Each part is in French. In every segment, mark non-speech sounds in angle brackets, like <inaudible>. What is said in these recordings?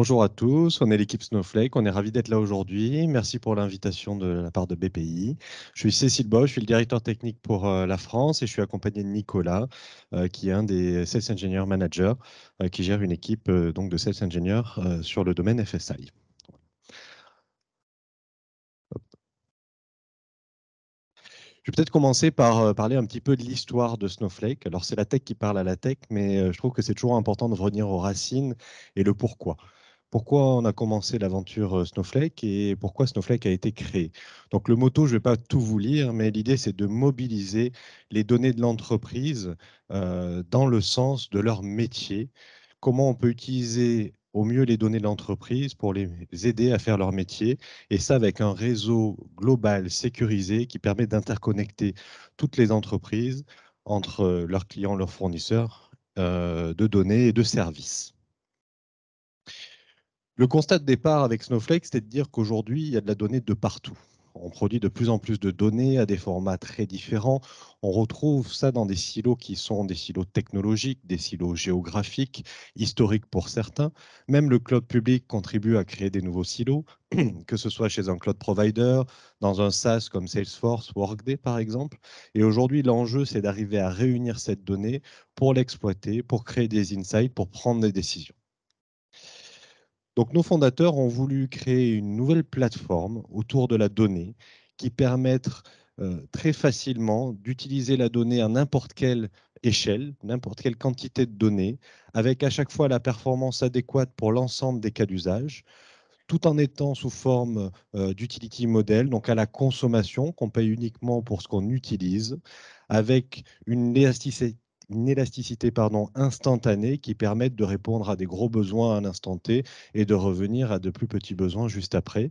Bonjour à tous, on est l'équipe Snowflake, on est ravi d'être là aujourd'hui. Merci pour l'invitation de la part de BPI. Je suis Cécile Bosch, je suis le directeur technique pour euh, la France et je suis accompagné de Nicolas, euh, qui est un des Sales Engineer Managers, euh, qui gère une équipe donc de Sales Engineer sur le domaine FSI. Je vais peut-être commencer par parler un petit peu de l'histoire de Snowflake. Alors, c'est la tech qui parle à la tech, mais je trouve que c'est toujours important de revenir aux racines et le pourquoi pourquoi on a commencé l'aventure euh, Snowflake et pourquoi Snowflake a été créé? Donc le motto, je ne vais pas tout vous lire, mais l'idée c'est de mobiliser les données de l'entreprise euh, dans le sens de leur métier. Comment on peut utiliser au mieux les données de l'entreprise pour les aider à faire leur métier, et ça avec un réseau global sécurisé qui permet d'interconnecter toutes les entreprises entre euh, leurs clients, leurs fournisseurs de données et de services. Le constat de départ avec Snowflake, c'était de dire qu'aujourd'hui, il y a de la donnée de partout. On produit de plus en plus de données à des formats très différents. On retrouve ça dans des silos qui sont des silos technologiques, des silos géographiques, historiques pour certains. Même le cloud public contribue à créer des nouveaux silos, <clears throat> que ce soit chez un cloud provider, dans un SaaS comme Salesforce, Workday par exemple. Et aujourd'hui, l'enjeu, c'est d'arriver à réunir cette donnée pour l'exploiter, pour créer des insights, pour prendre des décisions. Donc nos fondateurs ont voulu créer une nouvelle plateforme autour de la donnée qui permette euh, très facilement d'utiliser la donnée à n'importe quelle échelle, n'importe quelle quantité de données, avec à chaque fois la performance adéquate pour l'ensemble des cas d'usage, tout en étant sous forme euh, d'utility model, donc à la consommation qu'on paye uniquement pour ce qu'on utilise, avec une élasticité une élasticité pardon, instantanée qui permette de répondre à des gros besoins à un instant T et de revenir à de plus petits besoins juste après.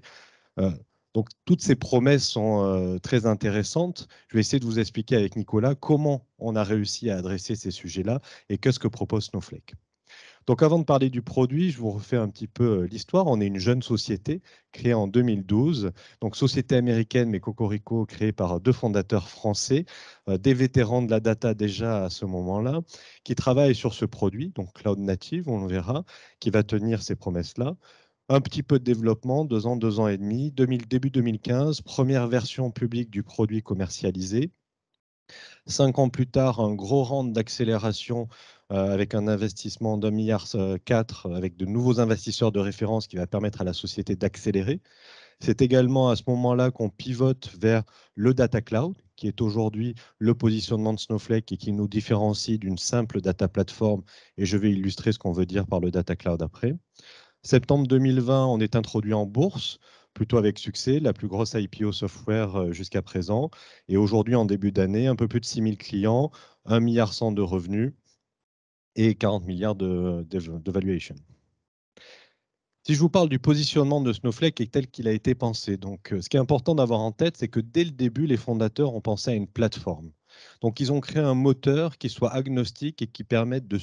Euh, donc, toutes ces promesses sont euh, très intéressantes. Je vais essayer de vous expliquer avec Nicolas comment on a réussi à adresser ces sujets-là et qu'est-ce que propose Snowflake. Donc avant de parler du produit, je vous refais un petit peu euh, l'histoire. On est une jeune société créée en 2012, donc société américaine mais Cocorico créée par deux fondateurs français, euh, des vétérans de la data déjà à ce moment-là, qui travaillent sur ce produit, donc cloud native, on le verra, qui va tenir ces promesses-là. Un petit peu de développement, deux ans, deux ans et demi, début 2015, première version publique du produit commercialisé. Cinq ans plus tard, un gros round d'accélération euh, avec un investissement d'un milliard euh, quatre, avec de nouveaux investisseurs de référence qui va permettre à la société d'accélérer. C'est également à ce moment-là qu'on pivote vers le data cloud, qui est aujourd'hui le positionnement de Snowflake et qui nous différencie d'une simple data platform. Et je vais illustrer ce qu'on veut dire par le data cloud après. Septembre 2020, on est introduit en bourse, plutôt avec succès, la plus grosse IPO software euh, jusqu'à présent. Et aujourd'hui, en début d'année, un peu plus de 6000 clients, 1 milliard de revenus et 40 milliards de, de, valuation. Si je vous parle du positionnement de Snowflake et tel qu'il a été pensé, donc euh, ce qui est important d'avoir en tête, c'est que dès le début, les fondateurs ont pensé à une plateforme. Donc ils ont créé un moteur qui soit agnostique et qui permette de,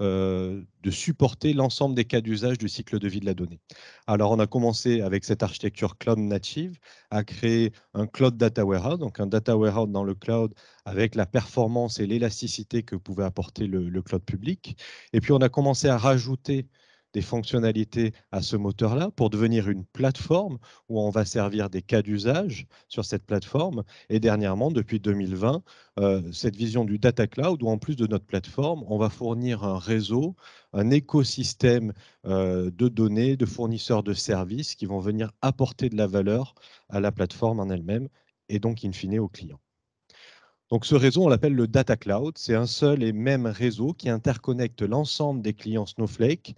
euh, de supporter l'ensemble des cas d'usage du cycle de vie de la donnée. Alors, on a commencé avec cette architecture cloud native à créer un cloud data warehouse, donc un data warehouse dans le cloud avec la performance et l'élasticité que pouvait apporter le, le, cloud public. Et puis, on a commencé à rajouter des fonctionnalités à ce moteur-là pour devenir une plateforme où on va servir des cas d'usage sur cette plateforme. Et dernièrement, depuis 2020, euh, cette vision du data cloud où en plus de notre plateforme, on va fournir un réseau, un écosystème euh, de données, de fournisseurs de services qui vont venir apporter de la valeur à la plateforme en elle-même et donc in fine aux clients. Donc ce réseau, on l'appelle le Data Cloud. C'est un seul et même réseau qui interconnecte l'ensemble des clients Snowflake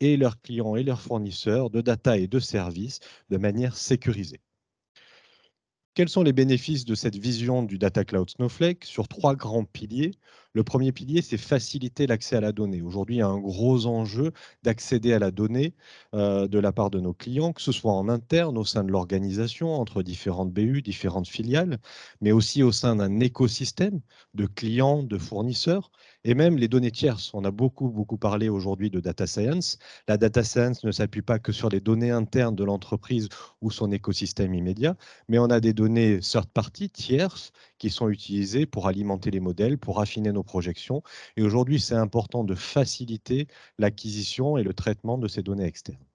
et leurs clients et leurs fournisseurs de data et de services de manière sécurisée. Quels sont les bénéfices de cette vision du Data Cloud Snowflake sur trois grands piliers? Le premier pilier, c'est faciliter l'accès à la donnée. Aujourd'hui, il y a un gros enjeu d'accéder à la donnée euh, de la part de nos clients, que ce soit en interne, au sein de l'organisation, entre différentes BU, différentes filiales, mais aussi au sein d'un écosystème de clients, de fournisseurs, et même les données tierces. On a beaucoup, beaucoup parlé aujourd'hui de data science. La data science ne s'appuie pas que sur les données internes de l'entreprise ou son écosystème immédiat, mais on a des données third party, tierces, qui sont utilisées pour alimenter les modèles, pour affiner nos projection. Et aujourd'hui, c'est important de faciliter l'acquisition et le traitement de ces données externes.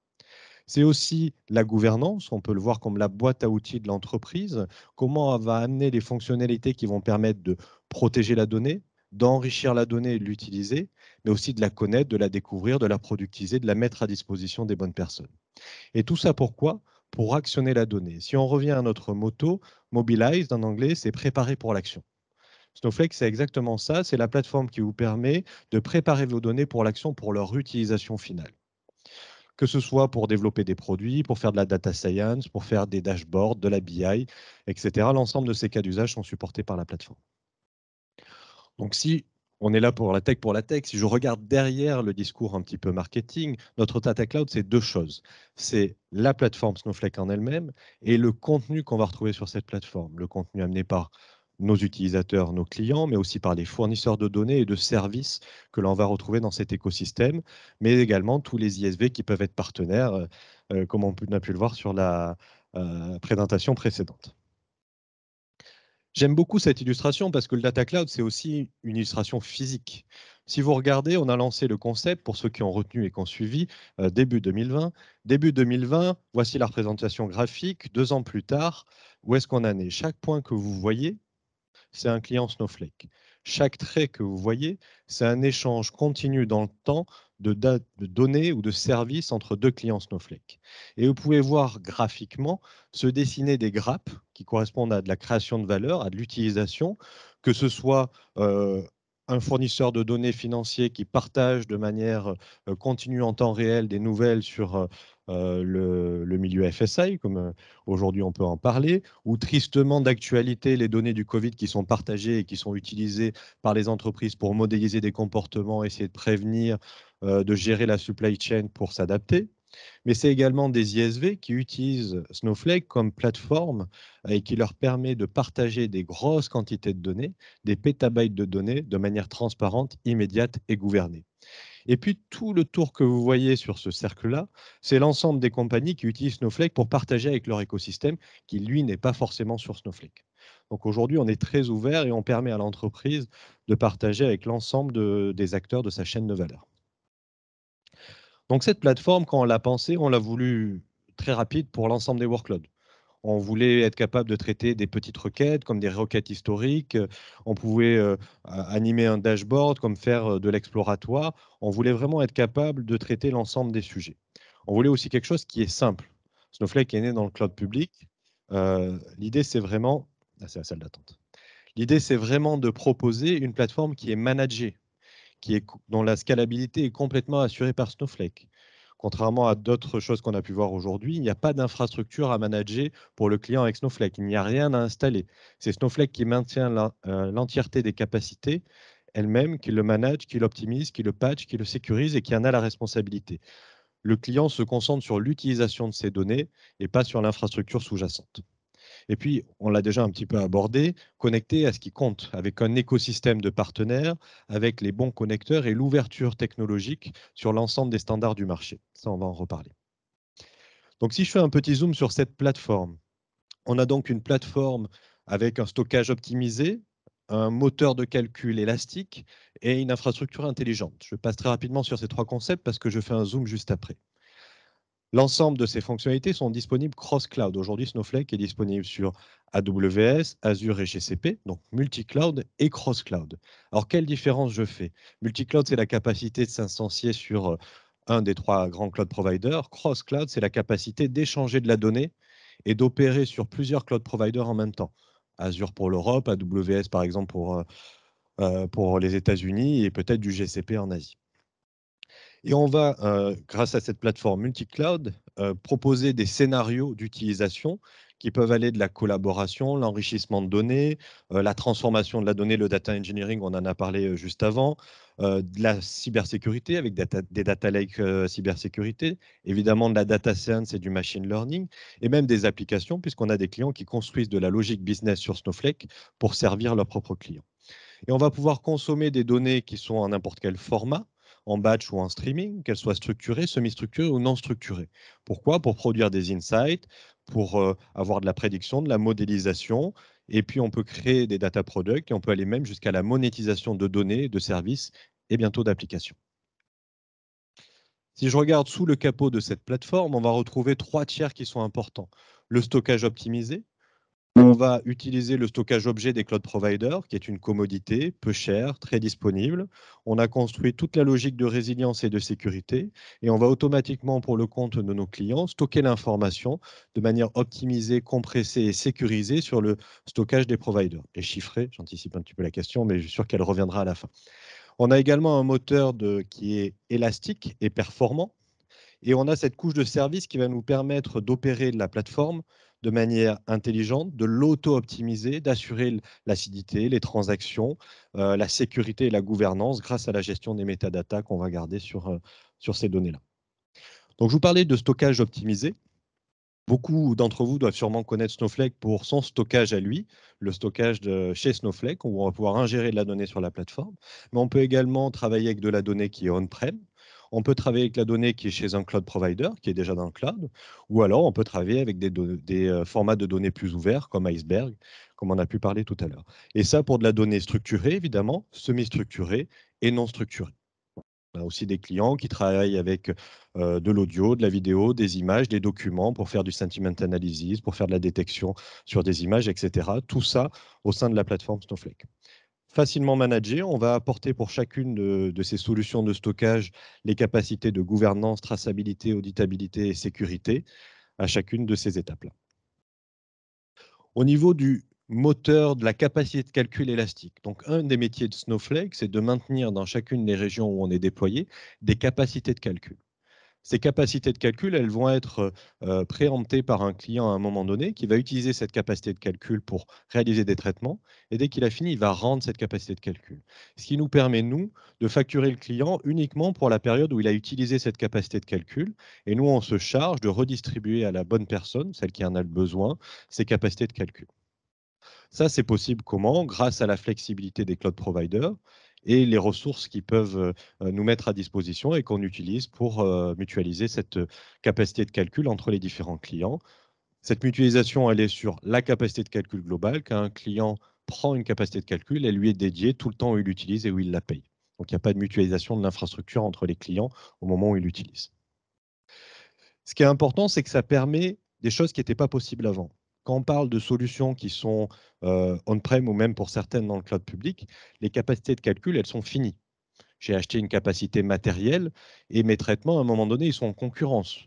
C'est aussi la gouvernance, on peut le voir comme la boîte à outils de l'entreprise, comment elle va amener les fonctionnalités qui vont permettre de protéger la donnée, d'enrichir la donnée et de l'utiliser, mais aussi de la connaître, de la découvrir, de la productiser, de la mettre à disposition des bonnes personnes. Et tout ça pourquoi? Pour actionner la donnée. Si on revient à notre motto, mobilize en anglais, c'est préparer pour l'action. Snowflake, c'est exactement ça, c'est la plateforme qui vous permet de préparer vos données pour l'action, pour leur utilisation finale que ce soit pour développer des produits, pour faire de la data science, pour faire des dashboards, de la BI, etc. L'ensemble de ces cas d'usage sont supportés par la plateforme. Donc si on est là pour la tech pour la tech, si je regarde derrière le discours un petit peu marketing, notre data cloud, c'est deux choses. C'est la plateforme Snowflake en elle-même et le contenu qu'on va retrouver sur cette plateforme. Le contenu amené par nos utilisateurs, nos clients, mais aussi par les fournisseurs de données et de services que l'on va retrouver dans cet écosystème, mais également tous les ISV qui peuvent être partenaires, euh, euh, comme on a pu le voir sur la euh, présentation précédente. J'aime beaucoup cette illustration parce que le Data Cloud, c'est aussi une illustration physique. Si vous regardez, on a lancé le concept, pour ceux qui ont retenu et qui ont suivi, début 2020. Début 2020, voici la représentation graphique. Deux ans plus tard, où est-ce qu'on en est? Chaque point que vous voyez, c'est un client Snowflake. Chaque trait que vous voyez, c'est un échange continu dans le temps de, données ou de services entre deux clients Snowflake. Et vous pouvez voir graphiquement se dessiner des grappes qui correspondent à de la création de valeur, à de l'utilisation, que ce soit euh, un fournisseur de données financiers qui partage de manière euh, continue en temps réel des nouvelles sur euh, euh, le, milieu FSI, comme aujourd'hui on peut en parler, ou tristement d'actualité les données du Covid qui sont partagées et qui sont utilisées par les entreprises pour modéliser des comportements, essayer de prévenir, de gérer la supply chain pour s'adapter mais c'est également des ISV qui utilisent Snowflake comme plateforme et qui leur permet de partager des grosses quantités de données, des pétabytes de données de manière transparente, immédiate et gouvernée. Et puis tout le tour que vous voyez sur ce cercle-là, c'est l'ensemble des compagnies qui utilisent Snowflake pour partager avec leur écosystème qui, lui, n'est pas forcément sur Snowflake. Donc aujourd'hui, on est très ouvert et on permet à l'entreprise de partager avec l'ensemble des acteurs de sa chaîne de valeur. Donc cette plateforme, quand on l'a pensée, on l'a voulu très rapide pour l'ensemble des workloads. On voulait être capable de traiter des petites requêtes comme des requêtes historiques. On pouvait euh, animer un dashboard comme faire euh, de l'exploratoire. On voulait vraiment être capable de traiter l'ensemble des sujets. On voulait aussi quelque chose qui est simple. Snowflake est né dans le cloud public. Euh, l'idée, c'est vraiment... Ah, c'est la salle d'attente. L'idée, c'est vraiment de proposer une plateforme qui est managée qui est, dont la scalabilité est complètement assurée par Snowflake. Contrairement à d'autres choses qu'on a pu voir aujourd'hui, il n'y a pas d'infrastructure à manager pour le client avec Snowflake. Il n'y a rien à installer. C'est Snowflake qui maintient euh, l'entièreté des capacités elle-même, qui le manage, qui l'optimise, qui le patch, qui le sécurise et qui en a la responsabilité. Le client se concentre sur l'utilisation de ces données et pas sur l'infrastructure sous-jacente. Et puis, on l'a déjà un petit peu abordé, connecté à ce qui compte, avec un écosystème de partenaires, avec les bons connecteurs et l'ouverture technologique sur l'ensemble des standards du marché. Ça, on va en reparler. Donc, si je fais un petit zoom sur cette plateforme, on a donc une plateforme avec un stockage optimisé, un moteur de calcul élastique et une infrastructure intelligente. Je passe très rapidement sur ces trois concepts parce que je fais un zoom juste après. L'ensemble de ces fonctionnalités sont disponibles cross-cloud. Aujourd'hui, Snowflake est disponible sur AWS, Azure et GCP, donc multi-cloud et cross-cloud. Alors, quelle différence je fais? Multi-cloud, c'est la capacité de s'instancier sur euh, un des trois grands cloud providers. Cross-cloud, c'est la capacité d'échanger de la donnée et d'opérer sur plusieurs cloud providers en même temps. Azure pour l'Europe, AWS par exemple pour, euh, euh, pour les États-Unis et peut-être du GCP en Asie. Et on va, euh, grâce à cette plateforme multi-cloud, euh, proposer des scénarios d'utilisation qui peuvent aller de la collaboration, l'enrichissement de données, euh, la transformation de la donnée, le data engineering, on en a parlé juste avant, de la cybersécurité avec des data lakes cybersécurité, évidemment de la data science et du machine learning, et même des applications, puisqu'on a des clients qui construisent de la logique business sur Snowflake pour servir leurs propres clients. Et on va pouvoir consommer des données qui sont en n'importe quel format, en batch ou en streaming, qu'elles soient structurées, semi-structurées ou non structurées. Pourquoi? Pour produire des insights, pour euh, avoir de la prédiction, de la modélisation Et puis, on peut créer des data products et on peut aller même jusqu'à la monétisation de données, de services et bientôt d'applications. Si je regarde sous le capot de cette plateforme, on va retrouver trois tiers qui sont importants. Le stockage optimisé, on va utiliser le stockage objet des cloud providers, qui est une commodité, peu chère, très disponible. On a construit toute la logique de résilience et de sécurité, et on va automatiquement, pour le compte de nos clients, stocker l'information de manière optimisée, compressée et sécurisée sur le stockage des providers. Et chiffré, j'anticipe un petit peu la question, mais je suis sûr qu'elle reviendra à la fin. On a également un moteur qui est élastique et performant, et on a cette couche de service qui va nous permettre d'opérer la plateforme de manière intelligente, de l'auto-optimiser, d'assurer l'acidité, les transactions, euh, la sécurité et la gouvernance grâce à la gestion des métadatas qu'on va garder sur, euh, sur ces données-là. Donc, je vous parlais de stockage optimisé. Beaucoup d'entre vous doivent sûrement connaître Snowflake pour son stockage à lui, le stockage de chez Snowflake, où on va pouvoir ingérer de la donnée sur la plateforme. Mais on peut également travailler avec de la donnée qui est on-prem, on peut travailler avec la donnée qui est chez un cloud provider, qui est déjà dans le cloud, ou alors on peut travailler avec des, euh, formats de données plus ouverts, comme Iceberg, comme on a pu parler tout à l'heure. Et ça pour de la donnée structurée, évidemment, semi-structurée et non structurée. On a aussi des clients qui travaillent avec euh, de l'audio, de la vidéo, des images, des documents pour faire du sentiment analysis, pour faire de la détection sur des images, etc. Tout ça au sein de la plateforme Snowflake facilement managé. On va apporter pour chacune de, ces solutions de stockage les capacités de gouvernance, traçabilité, auditabilité et sécurité à chacune de ces étapes-là. Au niveau du moteur de la capacité de calcul élastique, donc un des métiers de Snowflake, c'est de maintenir dans chacune des régions où on est déployé des capacités de calcul. Ces capacités de calcul, elles vont être préemptées par un client à un moment donné qui va utiliser cette capacité de calcul pour réaliser des traitements. Et dès qu'il a fini, il va rendre cette capacité de calcul. Ce qui nous permet, nous, de facturer le client uniquement pour la période où il a utilisé cette capacité de calcul. Et nous, on se charge de redistribuer à la bonne personne, celle qui en a le besoin, ces capacités de calcul. Ça, c'est possible comment? Grâce à la flexibilité des cloud providers et les ressources qui peuvent euh, nous mettre à disposition et qu'on utilise pour euh, mutualiser cette capacité de calcul entre les différents clients. Cette mutualisation, elle est sur la capacité de calcul globale. Quand un client prend une capacité de calcul, elle lui est dédiée tout le temps où il l'utilise et où il la paye. Donc, il n'y a pas de mutualisation de l'infrastructure entre les clients au moment où ils l'utilisent. Ce qui est important, c'est que ça permet des choses qui n'étaient pas possibles avant quand on parle de solutions qui sont on-prem ou même pour certaines dans le cloud public, les capacités de calcul, elles sont finies. J'ai acheté une capacité matérielle et mes traitements, à un moment donné, ils sont en concurrence.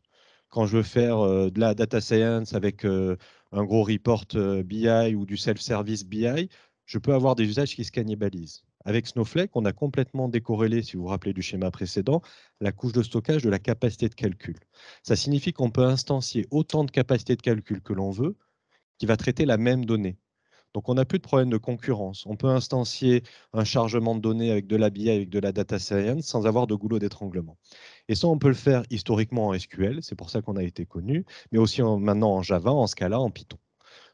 Quand je veux faire de la data science avec un gros report BI ou du self-service BI, je peux avoir des usages qui se cannibalisent. Avec Snowflake, on a complètement décorrélé, si vous vous rappelez du schéma précédent, la couche de stockage de la capacité de calcul. Ça signifie qu'on peut instancier autant de capacités de calcul que l'on veut qui va traiter la même donnée. Donc, on n'a plus de problème de concurrence. On peut instancier un chargement de données avec de la BI, avec de la data science, sans avoir de goulot d'étranglement. Et ça, on peut le faire historiquement en SQL, c'est pour ça qu'on a été connu, mais aussi maintenant en Java, en Scala, en Python.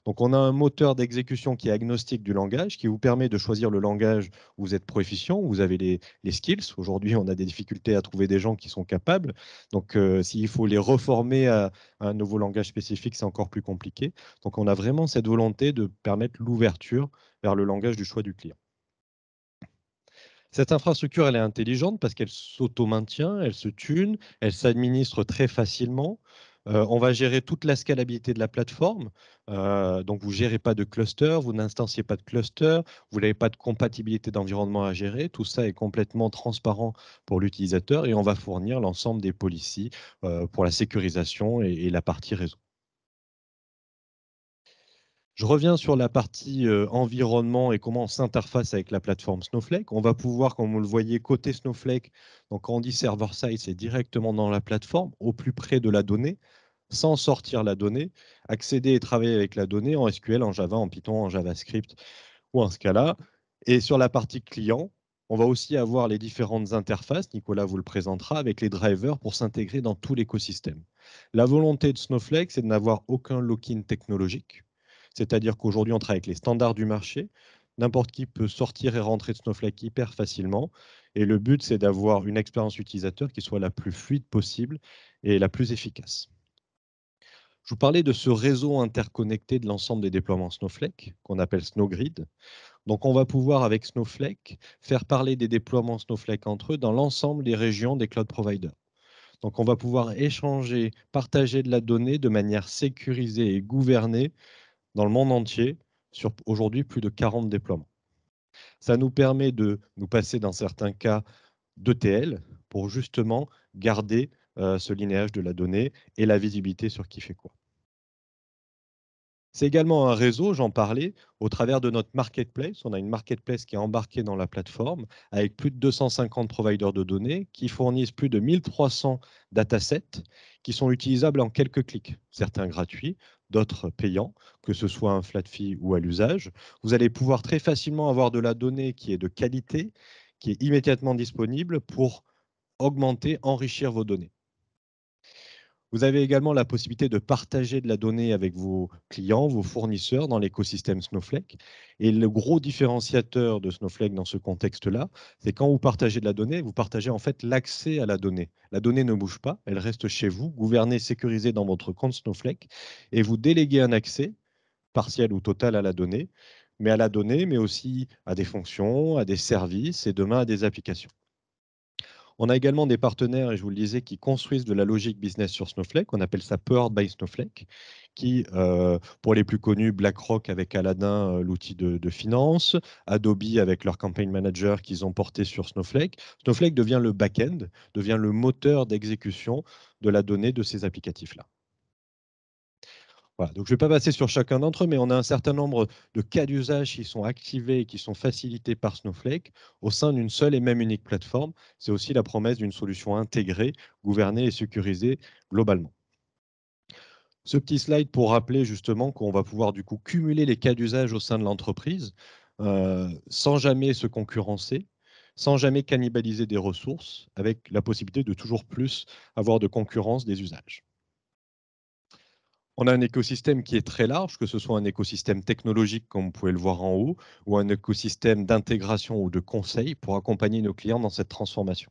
Donc on a un moteur d'exécution qui est agnostique du langage, qui vous permet de choisir le langage où vous êtes proficient, où vous avez les, skills. Aujourd'hui, on a des difficultés à trouver des gens qui sont capables. Donc euh, s'il faut les reformer à, un nouveau langage spécifique, c'est encore plus compliqué. Donc on a vraiment cette volonté de permettre l'ouverture vers le langage du choix du client. Cette infrastructure, elle est intelligente parce qu'elle s'auto-maintient, elle se tune, elle s'administre très facilement. Euh, on va gérer toute la scalabilité de la plateforme. Euh, donc, vous ne gérez pas de cluster, vous n'instanciez pas de cluster, vous n'avez pas de compatibilité d'environnement à gérer. Tout ça est complètement transparent pour l'utilisateur et on va fournir l'ensemble des policies euh, pour la sécurisation et la partie réseau. Je reviens sur la partie euh, environnement et comment on s'interface avec la plateforme Snowflake. On va pouvoir, comme vous le voyez, côté Snowflake, donc quand on dit server-side, c'est directement dans la plateforme, au plus près de la donnée, sans sortir la donnée, accéder et travailler avec la donnée en SQL, en Java, en Python, en JavaScript ou en Scala. Et sur la partie client, on va aussi avoir les différentes interfaces, Nicolas vous le présentera, avec les drivers pour s'intégrer dans tout l'écosystème. La volonté de Snowflake, c'est de n'avoir aucun lock-in technologique. C'est-à-dire qu'aujourd'hui, on travaille avec les standards du marché. N'importe qui peut sortir et rentrer de Snowflake hyper facilement. Et le but, c'est d'avoir une expérience utilisateur qui soit la plus fluide possible et la plus efficace. Je vous parlais de ce réseau interconnecté de l'ensemble des déploiements Snowflake, qu'on appelle Snowgrid. Donc, on va pouvoir, avec Snowflake, faire parler des déploiements Snowflake entre eux dans l'ensemble des régions des cloud providers. Donc, on va pouvoir échanger, partager de la donnée de manière sécurisée et gouvernée dans le monde entier sur aujourd'hui plus de 40 déploiements. Ça nous permet de nous passer dans certains cas d'ETL pour justement garder euh, ce linéage de la donnée et la visibilité sur qui fait quoi. C'est également un réseau, j'en parlais, au travers de notre marketplace. On a une marketplace qui est embarquée dans la plateforme avec plus de 250 providers de données qui fournissent plus de 1300 datasets qui sont utilisables en quelques clics, certains gratuits, d'autres payants, que ce soit un flat fee ou à l'usage. Vous allez pouvoir très facilement avoir de la donnée qui est de qualité, qui est immédiatement disponible pour augmenter, enrichir vos données. Vous avez également la possibilité de partager de la donnée avec vos clients, vos fournisseurs dans l'écosystème Snowflake. Et le gros différenciateur de Snowflake dans ce contexte-là, c'est quand vous partagez de la donnée, vous partagez en fait l'accès à la donnée. La donnée ne bouge pas, elle reste chez vous, gouvernée, sécurisée dans votre compte Snowflake, et vous déléguez un accès partiel ou total à la donnée, mais à la donnée, mais aussi à des fonctions, à des services et demain à des applications. On a également des partenaires, et je vous le disais, qui construisent de la logique business sur Snowflake. On appelle ça Powered by Snowflake, qui, euh, pour les plus connus, BlackRock avec Aladdin, euh, l'outil de, finance, Adobe avec leur campaign manager qu'ils ont porté sur Snowflake. Snowflake devient le back-end, devient le moteur d'exécution de la donnée de ces applicatifs-là donc je ne vais pas passer sur chacun d'entre eux, mais on a un certain nombre de cas d'usage qui sont activés et qui sont facilités par Snowflake au sein d'une seule et même unique plateforme. C'est aussi la promesse d'une solution intégrée, gouvernée et sécurisée globalement. Ce petit slide pour rappeler justement qu'on va pouvoir du coup cumuler les cas d'usage au sein de l'entreprise euh, sans jamais se concurrencer, sans jamais cannibaliser des ressources, avec la possibilité de toujours plus avoir de concurrence des usages. On a un écosystème qui est très large, que ce soit un écosystème technologique, comme vous pouvez le voir en haut, ou un écosystème d'intégration ou de conseil pour accompagner nos clients dans cette transformation.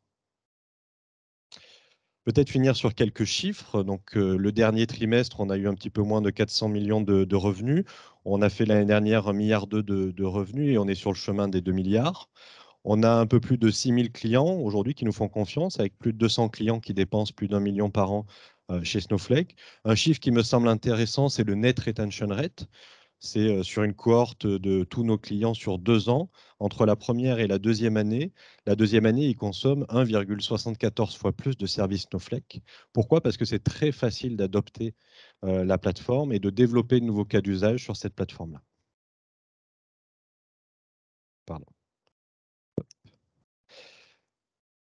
Peut-être finir sur quelques chiffres. Donc, euh, le dernier trimestre, on a eu un petit peu moins de 400 millions de, revenus. On a fait l'année dernière un milliard de, de, revenus et on est sur le chemin des 2 milliards. On a un peu plus de 6000 clients aujourd'hui qui nous font confiance, avec plus de 200 clients qui dépensent plus d'un million par an chez Snowflake. Un chiffre qui me semble intéressant, c'est le net retention rate. C'est euh, sur une cohorte de tous nos clients sur deux ans. Entre la première et la deuxième année, la deuxième année, ils consomment 1,74 fois plus de services Snowflake. Pourquoi? Parce que c'est très facile d'adopter euh, la plateforme et de développer de nouveaux cas d'usage sur cette plateforme-là. Pardon.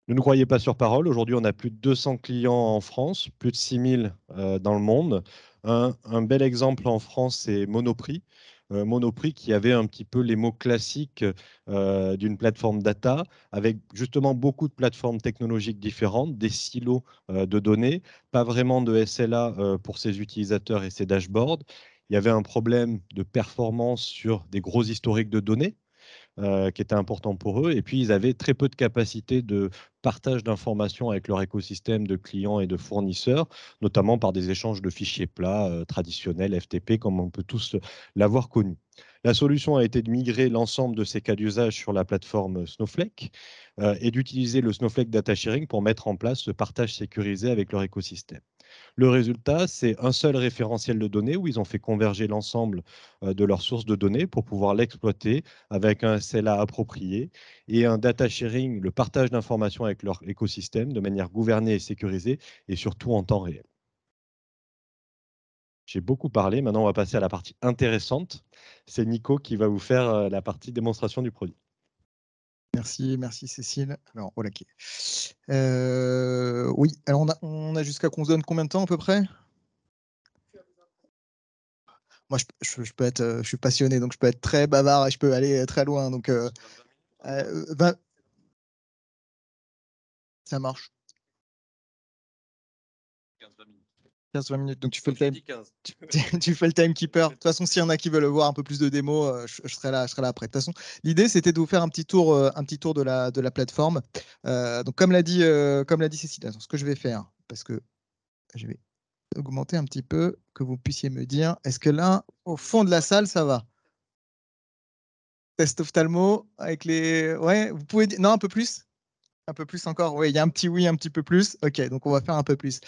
Ne nous croyez pas sur parole. Aujourd'hui, on a plus de 200 clients en France, plus de 6000 euh, dans le monde. Un, bel exemple en France, c'est Monoprix. Euh, Monoprix qui avait un petit peu les mots classiques euh, d'une plateforme data, avec justement beaucoup de plateformes technologiques différentes, des silos de données, pas vraiment de SLA pour ses utilisateurs et ses dashboards. Il y avait un problème de performance sur des gros historiques de données, euh, qui était important pour eux. Et puis, ils avaient très peu de capacité de partage d'informations avec leur écosystème de clients et de fournisseurs, notamment par des échanges de fichiers plats euh, traditionnels, FTP, comme on peut tous l'avoir connu. La solution a été de migrer l'ensemble de ces cas d'usage sur la plateforme Snowflake euh, et d'utiliser le Snowflake Data Sharing pour mettre en place ce partage sécurisé avec leur écosystème. Le résultat, c'est un seul référentiel de données où ils ont fait converger l'ensemble euh, de leurs sources de données pour pouvoir l'exploiter avec un SLA approprié et un data sharing, le partage d'informations avec leur écosystème de manière gouvernée et sécurisée et surtout en temps réel. J'ai beaucoup parlé, maintenant on va passer à la partie intéressante. C'est Nico qui va vous faire euh, la partie démonstration du produit. Merci, merci Cécile. Alors, voilà euh, oui, alors on a, jusqu'à qu'on se donne combien de temps à peu près? Moi, je, peux être, euh, je suis passionné, donc je peux être très bavard et je peux aller très loin. Donc, euh, ça marche. 15-20 minutes. Donc tu fais, le time... <laughs> tu, fais le timekeeper. De toute façon, s'il y en a qui veulent voir un peu plus de démos, euh, je, serai là, je serai là après. De toute façon, l'idée c'était de vous faire un petit tour, euh, un petit tour de la, de la plateforme. Euh, donc comme l'a dit, comme l'a dit Cécile, ce que je vais faire, parce que je vais augmenter un petit peu, que vous puissiez me dire, est-ce que là, au fond de la salle, ça va? Test ophtalmo avec les. Ouais, vous pouvez dire. Non, un peu plus? Un peu plus encore Oui, il y a un petit oui, un petit peu plus. Ok, donc on va faire un peu plus.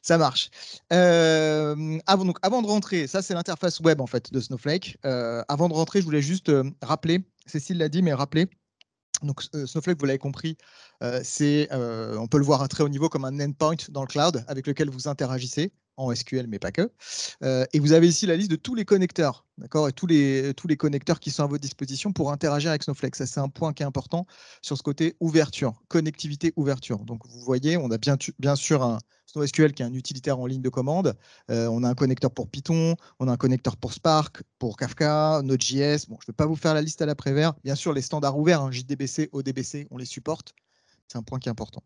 Ça marche. Euh, avant, donc, avant de rentrer, ça c'est l'interface web en fait de Snowflake. Euh, avant de rentrer, je voulais juste euh, rappeler, Cécile l'a dit, mais rappeler. Donc Snowflake, vous l'avez compris, c'est, on peut le voir à très haut niveau comme un endpoint dans le cloud avec lequel vous interagissez en SQL, mais pas que. Euh, et vous avez ici la liste de tous les connecteurs, d'accord, et tous les, tous les connecteurs qui sont à votre disposition pour interagir avec Snowflake. Ça, c'est un point qui est important sur ce côté ouverture, connectivité, ouverture. Donc, vous voyez, on a bien, bien sûr un SnowSQL qui est un utilitaire en ligne de commande. Euh, on a un connecteur pour Python, on a un connecteur pour Spark, pour Kafka, Node.js. Bon, je ne vais pas vous faire la liste à l'après-vert. Bien sûr, les standards ouverts, hein, JDBC, ODBC, on les supporte. C'est un point qui est important.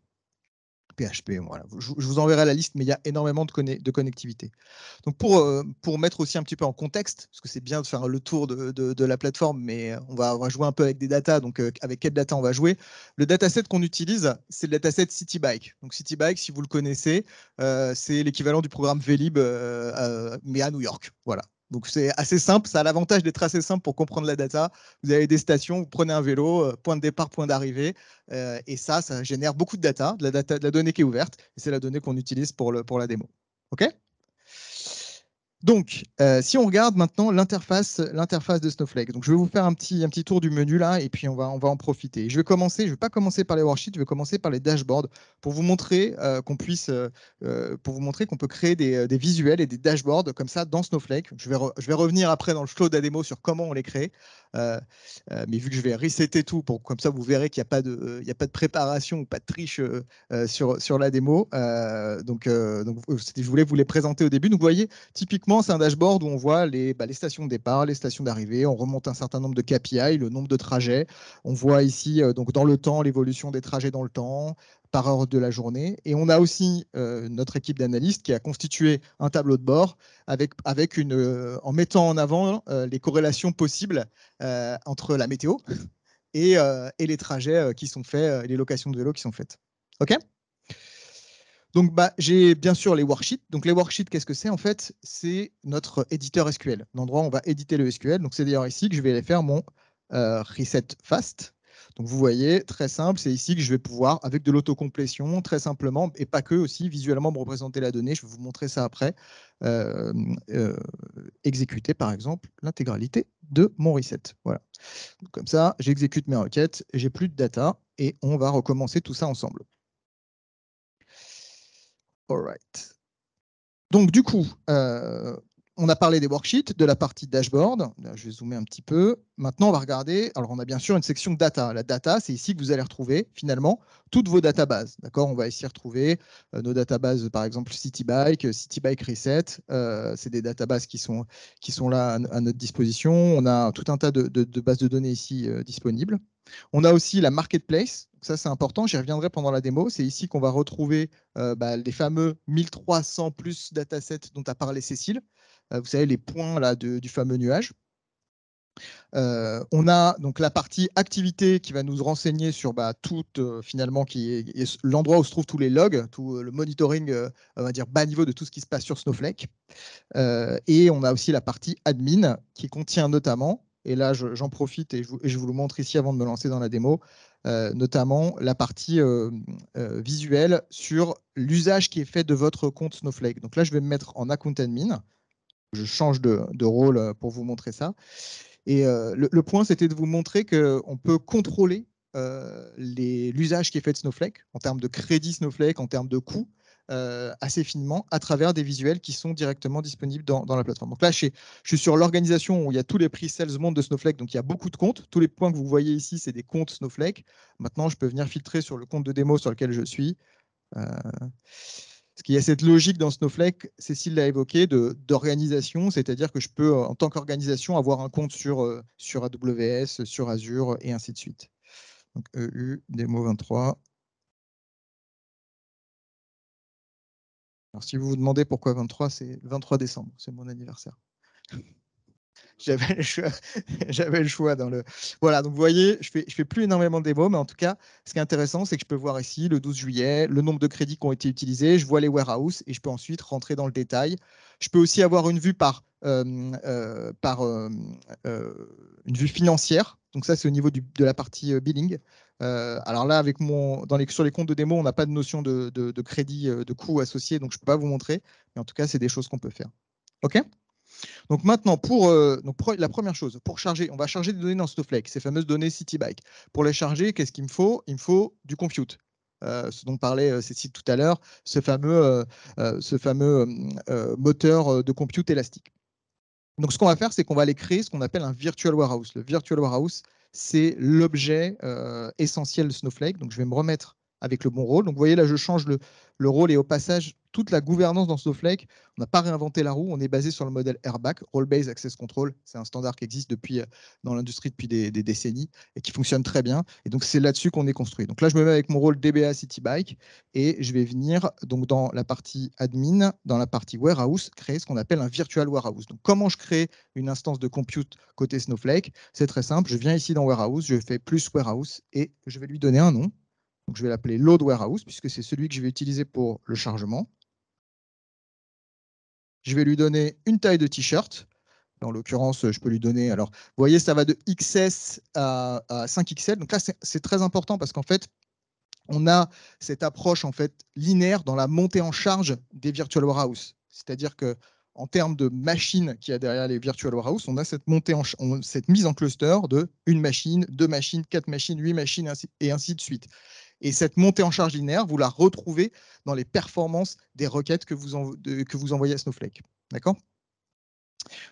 PHP. Voilà. Je, vous enverrai la liste, mais il y a énormément de, de connectivité. Euh, pour mettre aussi un petit peu en contexte, parce que c'est bien de faire le tour de, la plateforme, mais on va, jouer un peu avec des datas. Donc euh, avec quel data on va jouer Le dataset qu'on utilise, c'est le dataset CityBike. Donc CityBike, si vous le connaissez, euh, c'est l'équivalent du programme Vlib, mais à New York. Voilà. Donc c'est assez simple, ça a l'avantage d'être assez simple pour comprendre la data. Vous avez des stations, vous prenez un vélo, euh, point de départ, point d'arrivée, euh, et ça, ça génère beaucoup de data, de la, donnée qui est ouverte, et c'est la donnée qu'on utilise pour, pour la démo. OK? Donc, euh, si on regarde maintenant l'interface, l'interface de Snowflake. Donc, je vais vous faire un petit, tour du menu là, et puis on va, en profiter. Je vais commencer. Je vais pas commencer par les worksheets, je vais commencer par les dashboards pour vous montrer euh, euh, qu'on peut créer des, visuels et des dashboards comme ça dans Snowflake. Je vais, je vais revenir après dans le flow de la démo sur comment on les crée. Mais vu que je vais resetter tout, comme ça vous verrez qu'il n'y a pas de, il y a pas de préparation ou pas de triche sur, la démo. donc, je voulais vous les présenter au début. Donc, vous voyez, typiquement c'est un dashboard où on voit les, bah, les stations de départ, les stations d'arrivée. On remonte un certain nombre de KPI, le nombre de trajets. On voit ici, euh, donc dans le temps, l'évolution des trajets dans le temps par heure de la journée. Et on a aussi euh, notre équipe d'analystes qui a constitué un tableau de bord avec, avec une, euh, en mettant en avant les corrélations possibles entre la météo <laughs> et, et les trajets qui sont faits, les locations de vélo qui sont faites. OK? Donc, bah, j'ai bien sûr les worksheets. Donc, les worksheets, qu'est-ce que c'est En fait, c'est notre éditeur SQL, l'endroit où on va éditer le SQL. Donc, c'est d'ailleurs ici que je vais aller faire mon euh, reset fast. Donc, vous voyez, très simple, c'est ici que je vais pouvoir, avec de l'autocomplétion, très simplement, et pas que aussi, visuellement me représenter la donnée. Je vais vous montrer ça après. Euh, euh, exécuter, par exemple, l'intégralité de mon reset. Voilà. comme ça, j'exécute mes requêtes, j'ai plus de data, et on va recommencer tout ça ensemble. right. Donc, du coup, euh, on a parlé des worksheets, de la partie dashboard. je vais zoomer un petit peu. Maintenant, on va regarder. Alors, on a bien sûr une section data. La data, c'est ici que vous allez retrouver finalement toutes vos databases. D'accord? On va ici retrouver euh, nos databases, par exemple CityBike, CityBike Reset. Euh, c'est des databases qui sont, qui sont là à, notre disposition. On a tout un tas de, bases de données ici euh, disponibles. On a aussi la marketplace. Ça, c'est important. J'y reviendrai pendant la démo. C'est ici qu'on va retrouver bah, les fameux 1300 plus datasets dont a parlé Cécile. Euh, vous savez, les points là, du fameux nuage. Euh, on a donc la partie activité qui va nous renseigner sur bah, tout euh, finalement qui est, l'endroit où se trouvent tous les logs, tout le monitoring, on va dire bas niveau de tout ce qui se passe sur Snowflake. et on a aussi la partie admin qui contient notamment, et là j'en profite et je, vous, le montre ici avant de me lancer dans la démo, notamment la partie visuelle sur l'usage qui est fait de votre compte Snowflake. Donc là je vais me mettre en account admin je change de, rôle euh, pour vous montrer ça. Et euh, le, point, c'était de vous montrer qu'on peut contrôler euh, l'usage qui est fait de Snowflake en termes de crédit Snowflake, en termes de coûts, assez finement à travers des visuels qui sont directement disponibles dans, la plateforme. Donc là, je, suis sur l'organisation où il y a tous les prix sales monde de Snowflake, donc il y a beaucoup de comptes. Tous les points que vous voyez ici, c'est des comptes Snowflake. Maintenant, je peux venir filtrer sur le compte de démo sur lequel je suis. Parce qu'il y a cette logique dans Snowflake, Cécile l'a évoqué, d'organisation, c'est-à-dire que je peux, en tant qu'organisation, avoir un compte sur, euh, sur AWS, sur Azure et ainsi de suite. Donc EU, démo 23. Alors si vous vous demandez pourquoi 23, c'est 23 décembre, c'est mon anniversaire. J'avais le choix. <laughs> J'avais le choix dans le. Voilà, donc vous voyez, je fais, je fais plus énormément de démos, mais en tout cas, ce qui est intéressant, c'est que je peux voir ici le 12 juillet, le nombre de crédits qui ont été utilisés, je vois les warehouses et je peux ensuite rentrer dans le détail. Je peux aussi avoir une vue par, euh, euh, par euh, une vue financière. Donc ça, c'est au niveau du, de la partie billing. alors là, avec mon, dans les, sur les comptes de démo, on n'a pas de notion de, de, de crédit, de coût associé, donc je ne peux pas vous montrer. Mais en tout cas, c'est des choses qu'on peut faire. OK? Donc maintenant, pour, euh, donc la première chose, pour charger, on va charger des données dans Snowflake, ces fameuses données CityBike. Pour les charger, qu'est-ce qu'il me faut? Il me faut du compute. Euh, ce dont parlait euh, Cécile tout à l'heure, ce fameux, ce fameux moteur de compute élastique. Donc ce qu'on va faire, c'est qu'on va aller créer ce qu'on appelle un virtual warehouse. Le virtual warehouse, c'est l'objet essentiel de Snowflake. Donc je vais me remettre avec le bon rôle. Donc vous voyez là, je change le, le rôle et au passage, toute la gouvernance dans Snowflake, on n'a pas réinventé la roue, on est basé sur le modèle RBAC, Role Based Access Control. C'est un standard qui existe depuis, euh, dans l'industrie depuis des, décennies et qui fonctionne très bien. Et donc, c'est là-dessus qu'on est construit. Donc là, je me mets avec mon rôle DBA CityBike et je vais venir donc dans la partie admin, dans la partie warehouse, créer ce qu'on appelle un virtual warehouse. Donc, comment je crée une instance de compute côté Snowflake? C'est très simple. Je viens ici dans warehouse, je fais plus warehouse et je vais lui donner un nom. Donc, je vais l'appeler load warehouse puisque c'est celui que je vais utiliser pour le chargement. Je vais lui donner une taille de t-shirt. En l'occurrence, je peux lui donner. Alors, vous voyez, ça va de XS à, 5XL. Donc là, c'est très important parce qu'en fait, on a cette approche en fait linéaire dans la montée en charge des virtual warehouse. C'est-à-dire que en termes de machines qu'il y a derrière les virtual warehouse, on a cette montée en cette mise en cluster de une machine, deux machines, quatre machines, huit machines et ainsi de suite. Et cette montée en charge linéaire, vous la retrouvez dans les performances des requêtes que vous, envoyez à Snowflake. D'accord?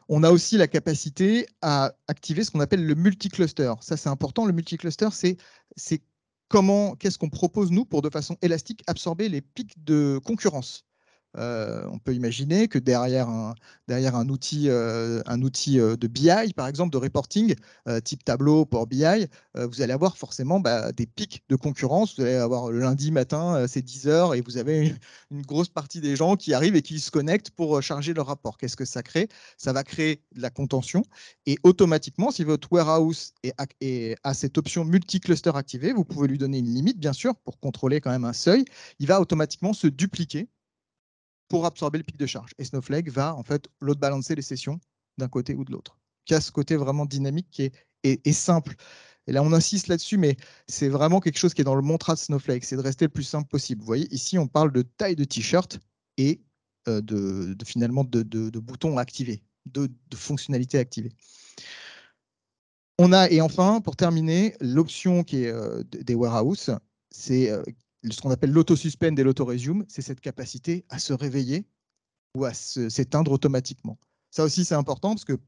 On a aussi la capacité à activer ce qu'on appelle le multi-cluster. Ça, c'est important. Le multi-cluster, c'est comment, qu'est-ce qu'on propose, nous, pour de façon élastique, absorber les pics de concurrence. Euh, on peut imaginer que derrière un, outil, euh, euh, de BI, par exemple, de reporting, type tableau pour BI, vous allez avoir forcément bah, des pics de concurrence. Vous allez avoir le lundi matin, c'est 10 heures, et vous avez une, grosse partie des gens qui arrivent et qui se connectent pour charger leur rapport. Qu'est-ce que ça crée? Ça va créer de la contention. Et automatiquement, si votre warehouse est, a cette option multi-cluster activée, vous pouvez lui donner une limite, bien sûr, pour contrôler quand même un seuil. Il va automatiquement se dupliquer pour absorber le pic de charge. Et Snowflake va en fait l'autre balancer les sessions d'un côté ou de l'autre. Qui a ce côté vraiment dynamique qui est, simple. Et là, on insiste là-dessus, mais c'est vraiment quelque chose qui est dans le mantra de Snowflake, c'est de rester le plus simple possible. Vous voyez, ici, on parle de taille de t-shirt et euh, de, finalement de, boutons activés, de, fonctionnalités activées. On a, et enfin, pour terminer, l'option qui est euh, des warehouses, c'est euh, ce qu'on appelle l'auto-suspend et l'auto-resume, c'est cette capacité à se réveiller ou à s'éteindre automatiquement. Ça aussi, c'est important parce que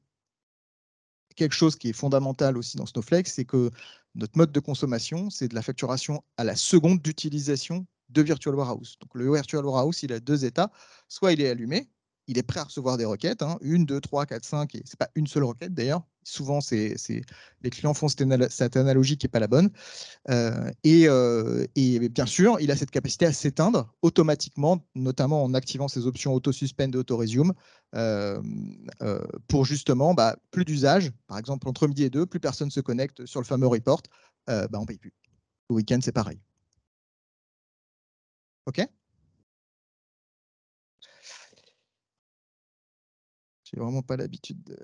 quelque chose qui est fondamental aussi dans Snowflake, c'est que notre mode de consommation, c'est de la facturation à la seconde d'utilisation de Virtual Warehouse. Donc le Virtual Warehouse, il a deux états. Soit il est allumé, il est prêt à recevoir des requêtes, hein, une, deux, trois, quatre, cinq, et ce n'est pas une seule requête d'ailleurs. Souvent, c'est, les clients font cette, analogie qui n'est pas la bonne. Euh, euh, et, bien sûr, il a cette capacité à s'éteindre automatiquement, notamment en activant ses options auto-suspend et auto-resume, euh, pour justement bah, plus d'usage. Par exemple, entre midi et deux, plus personne se connecte sur le fameux report, bah, on ne paye plus. Le week-end, c'est pareil. OK? J'ai vraiment pas l'habitude de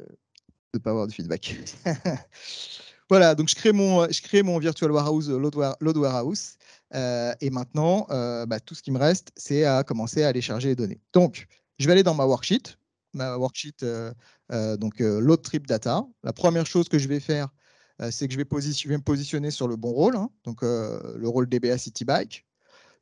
ne pas avoir de feedback. <laughs> voilà, donc je crée mon, je crée mon virtual warehouse, load, warehouse. Euh, et maintenant, euh, bah, tout ce qui me reste, c'est à commencer à aller charger les données. Donc, je vais aller dans ma worksheet, ma worksheet, euh, donc load trip data. La première chose que je vais faire, c'est que je vais, me positionner sur le bon rôle, hein. donc le rôle DBA CityBike.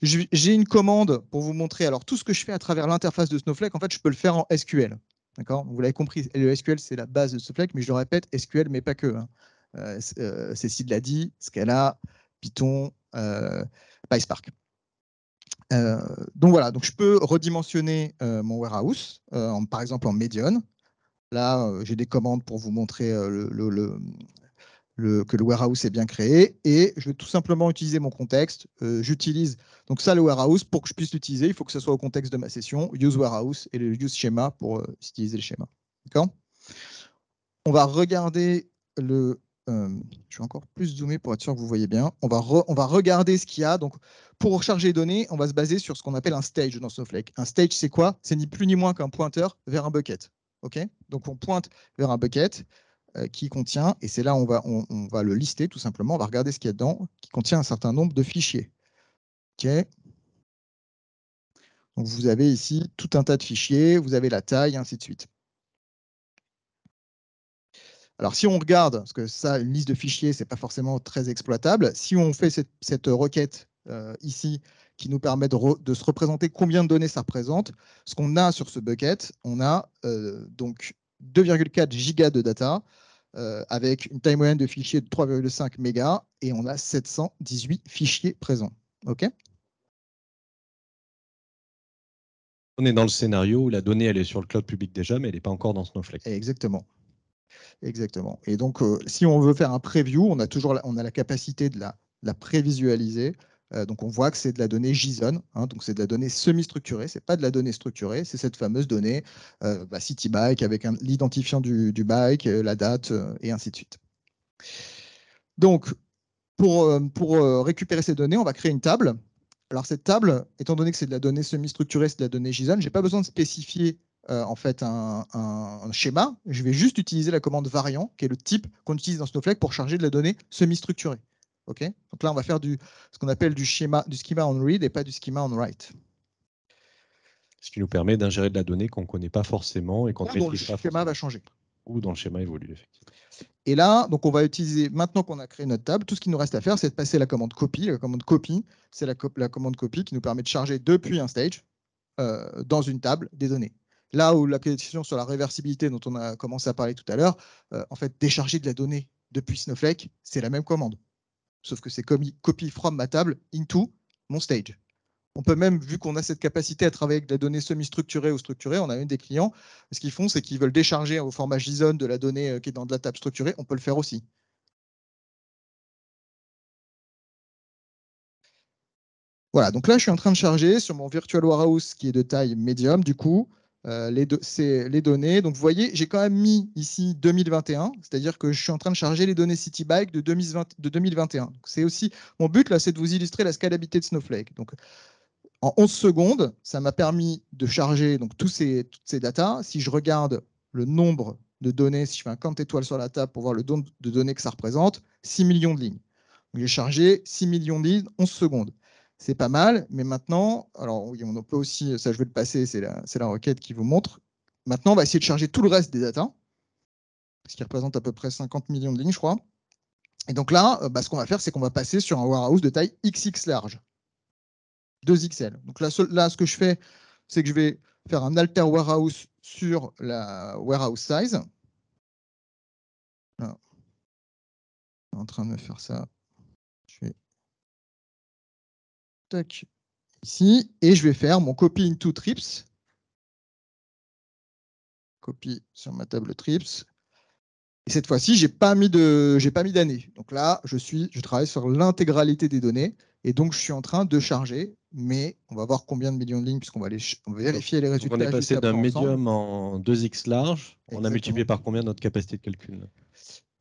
J'ai une commande pour vous montrer. Alors, tout ce que je fais à travers l'interface de Snowflake, en fait, je peux le faire en SQL. D'accord? Vous l'avez compris, le SQL, c'est la base de Snowflake, mais je le répète, SQL, mais pas que. Hein. Euh, euh, Cécile l'a dit, Scala, Python, euh, PySpark. donc voilà, donc je peux redimensionner mon warehouse, par exemple en Medion. Là, j'ai des commandes pour vous montrer le, que le warehouse est bien créé et je vais tout simplement utiliser mon contexte. Euh, j'utilise donc ça le warehouse pour que je puisse l'utiliser. Il faut que ce soit au contexte de ma session, use warehouse et le use schéma pour euh, utiliser le schéma. D'accord? On va regarder le. Euh, je vais encore plus zoomer pour être sûr que vous voyez bien. On va, on va regarder ce qu'il y a. Donc, pour recharger les données, on va se baser sur ce qu'on appelle un stage dans Snowflake. Un stage, c'est quoi? C'est ni plus ni moins qu'un pointeur vers un bucket. Ok? Donc, on pointe vers un bucket qui contient, et c'est là on va, on, va le lister tout simplement. On va regarder ce qu'il y a dedans, qui contient un certain nombre de fichiers. Donc, vous avez ici tout un tas de fichiers, vous avez la taille, ainsi de suite. Alors, si on regarde, parce que ça, une liste de fichiers, ce n'est pas forcément très exploitable, si on fait cette, requête euh, ici qui nous permet de, se représenter combien de données ça représente, ce qu'on a sur ce bucket, on a euh, donc 2,4 gigas de data euh, avec une taille moyenne de fichiers de 3,5 mégas et on a 718 fichiers présents. OK? On est dans le scénario où la donnée elle est sur le cloud public déjà, mais elle n'est pas encore dans Snowflake. Exactement. Exactement. Et donc, euh, si on veut faire un preview, on a toujours la, on a la capacité de la, la prévisualiser. Euh, donc, on voit que c'est de la donnée JSON, hein, donc c'est de la donnée semi-structurée, c'est pas de la donnée structurée, c'est cette fameuse donnée euh, bah, city bike avec l'identifiant du, bike, la date et ainsi de suite. Donc, pour, récupérer ces données, on va créer une table. Alors, cette table, étant donné que c'est de la donnée semi-structurée, c'est de la donnée JSON, je n'ai pas besoin de spécifier euh, en fait un, schéma, je vais juste utiliser la commande variant, qui est le type qu'on utilise dans Snowflake pour charger de la donnée semi-structurée. Ok? Donc là, on va faire du, ce qu'on appelle du, schéma, du schema on read et pas du schema on write. Ce qui nous permet d'ingérer de la donnée qu'on ne connaît pas forcément et qu'on ne Le schéma va changer. Ou dans le schéma évolue, effectivement. Et là, donc on va utiliser, maintenant qu'on a créé notre table, tout ce qui nous reste à faire, c'est de passer la commande copy. La commande copy, c'est la, commande copy qui nous permet de charger depuis un stage euh, dans une table des données. Là où la question sur la réversibilité dont on a commencé à parler tout à l'heure, euh, en fait, décharger de la donnée depuis Snowflake, c'est la même commande. Sauf que c'est copy from ma table into mon stage. On peut même, vu qu'on a cette capacité à travailler avec de la donnée semi-structurée ou structurée, on a une des clients, ce qu'ils font, c'est qu'ils veulent décharger au format JSON de la donnée euh, qui est dans de la table structurée, on peut le faire aussi. Voilà, donc là, je suis en train de charger sur mon virtual warehouse qui est de taille médium, du coup, euh, les, données. Donc, vous voyez, j'ai quand même mis ici 2021, c'est-à-dire que je suis en train de charger les données CityBike de, 2020, de 2021. C'est aussi mon but là, c'est de vous illustrer la scalabilité de Snowflake. Donc, en 11 secondes, ça m'a permis de charger donc, tous ces, toutes ces datas. Si je regarde le nombre de données, si je fais un compte étoile sur la table pour voir le nombre de données que ça représente, 6 millions de lignes. J'ai chargé 6 millions de lignes en 11 secondes c'est pas mal. Mais maintenant, alors oui, on peut aussi, ça je vais le passer, c'est la, requête qui vous montre. Maintenant, on va essayer de charger tout le reste des datas, ce qui représente à peu près 50 millions de lignes, je crois. Et donc là, euh, bah, ce qu'on va faire, c'est qu'on va passer sur un warehouse de taille XX large, 2XL. Donc là, là ce que je fais, c'est que je vais faire un alter warehouse sur la warehouse size. Je suis en train de faire ça. Je vais ici, et je vais faire mon copy into trips. Copie sur ma table trips. Et cette fois-ci, j'ai pas mis de, j'ai pas mis d'année. Donc là, je suis, je travaille sur l'intégralité des données, et donc je suis en train de charger. Mais on va voir combien de millions de lignes puisqu'on va, on va vérifier les résultats. on est passé d'un médium en 2x large. On a multiplié par combien notre capacité de calcul?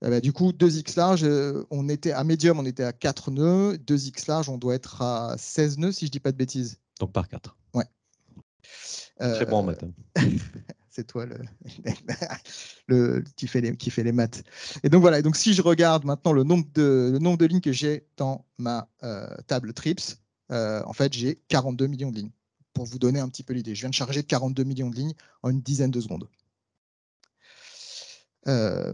Eh ben, du coup, 2x large, euh, on était à médium, on était à 4 nœuds. 2x large, on doit être à 16 nœuds, si je ne dis pas de bêtises. Donc par 4. Ouais. Très bon en maths. Hein. <laughs> C'est toi le, <laughs> le, qui, fait les, qui fait les maths. Et donc voilà, donc si je regarde maintenant le nombre de, le nombre de lignes que j'ai dans ma euh, table TRIPS, euh, en fait, j'ai 42 millions de lignes. Pour vous donner un petit peu l'idée, je viens de charger 42 millions de lignes en une dizaine de secondes. Euh,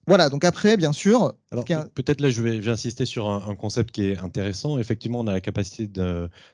voilà, donc après, bien sûr. Alors, peut-être là, je vais, insister sur un, concept qui est intéressant. Effectivement, on a la capacité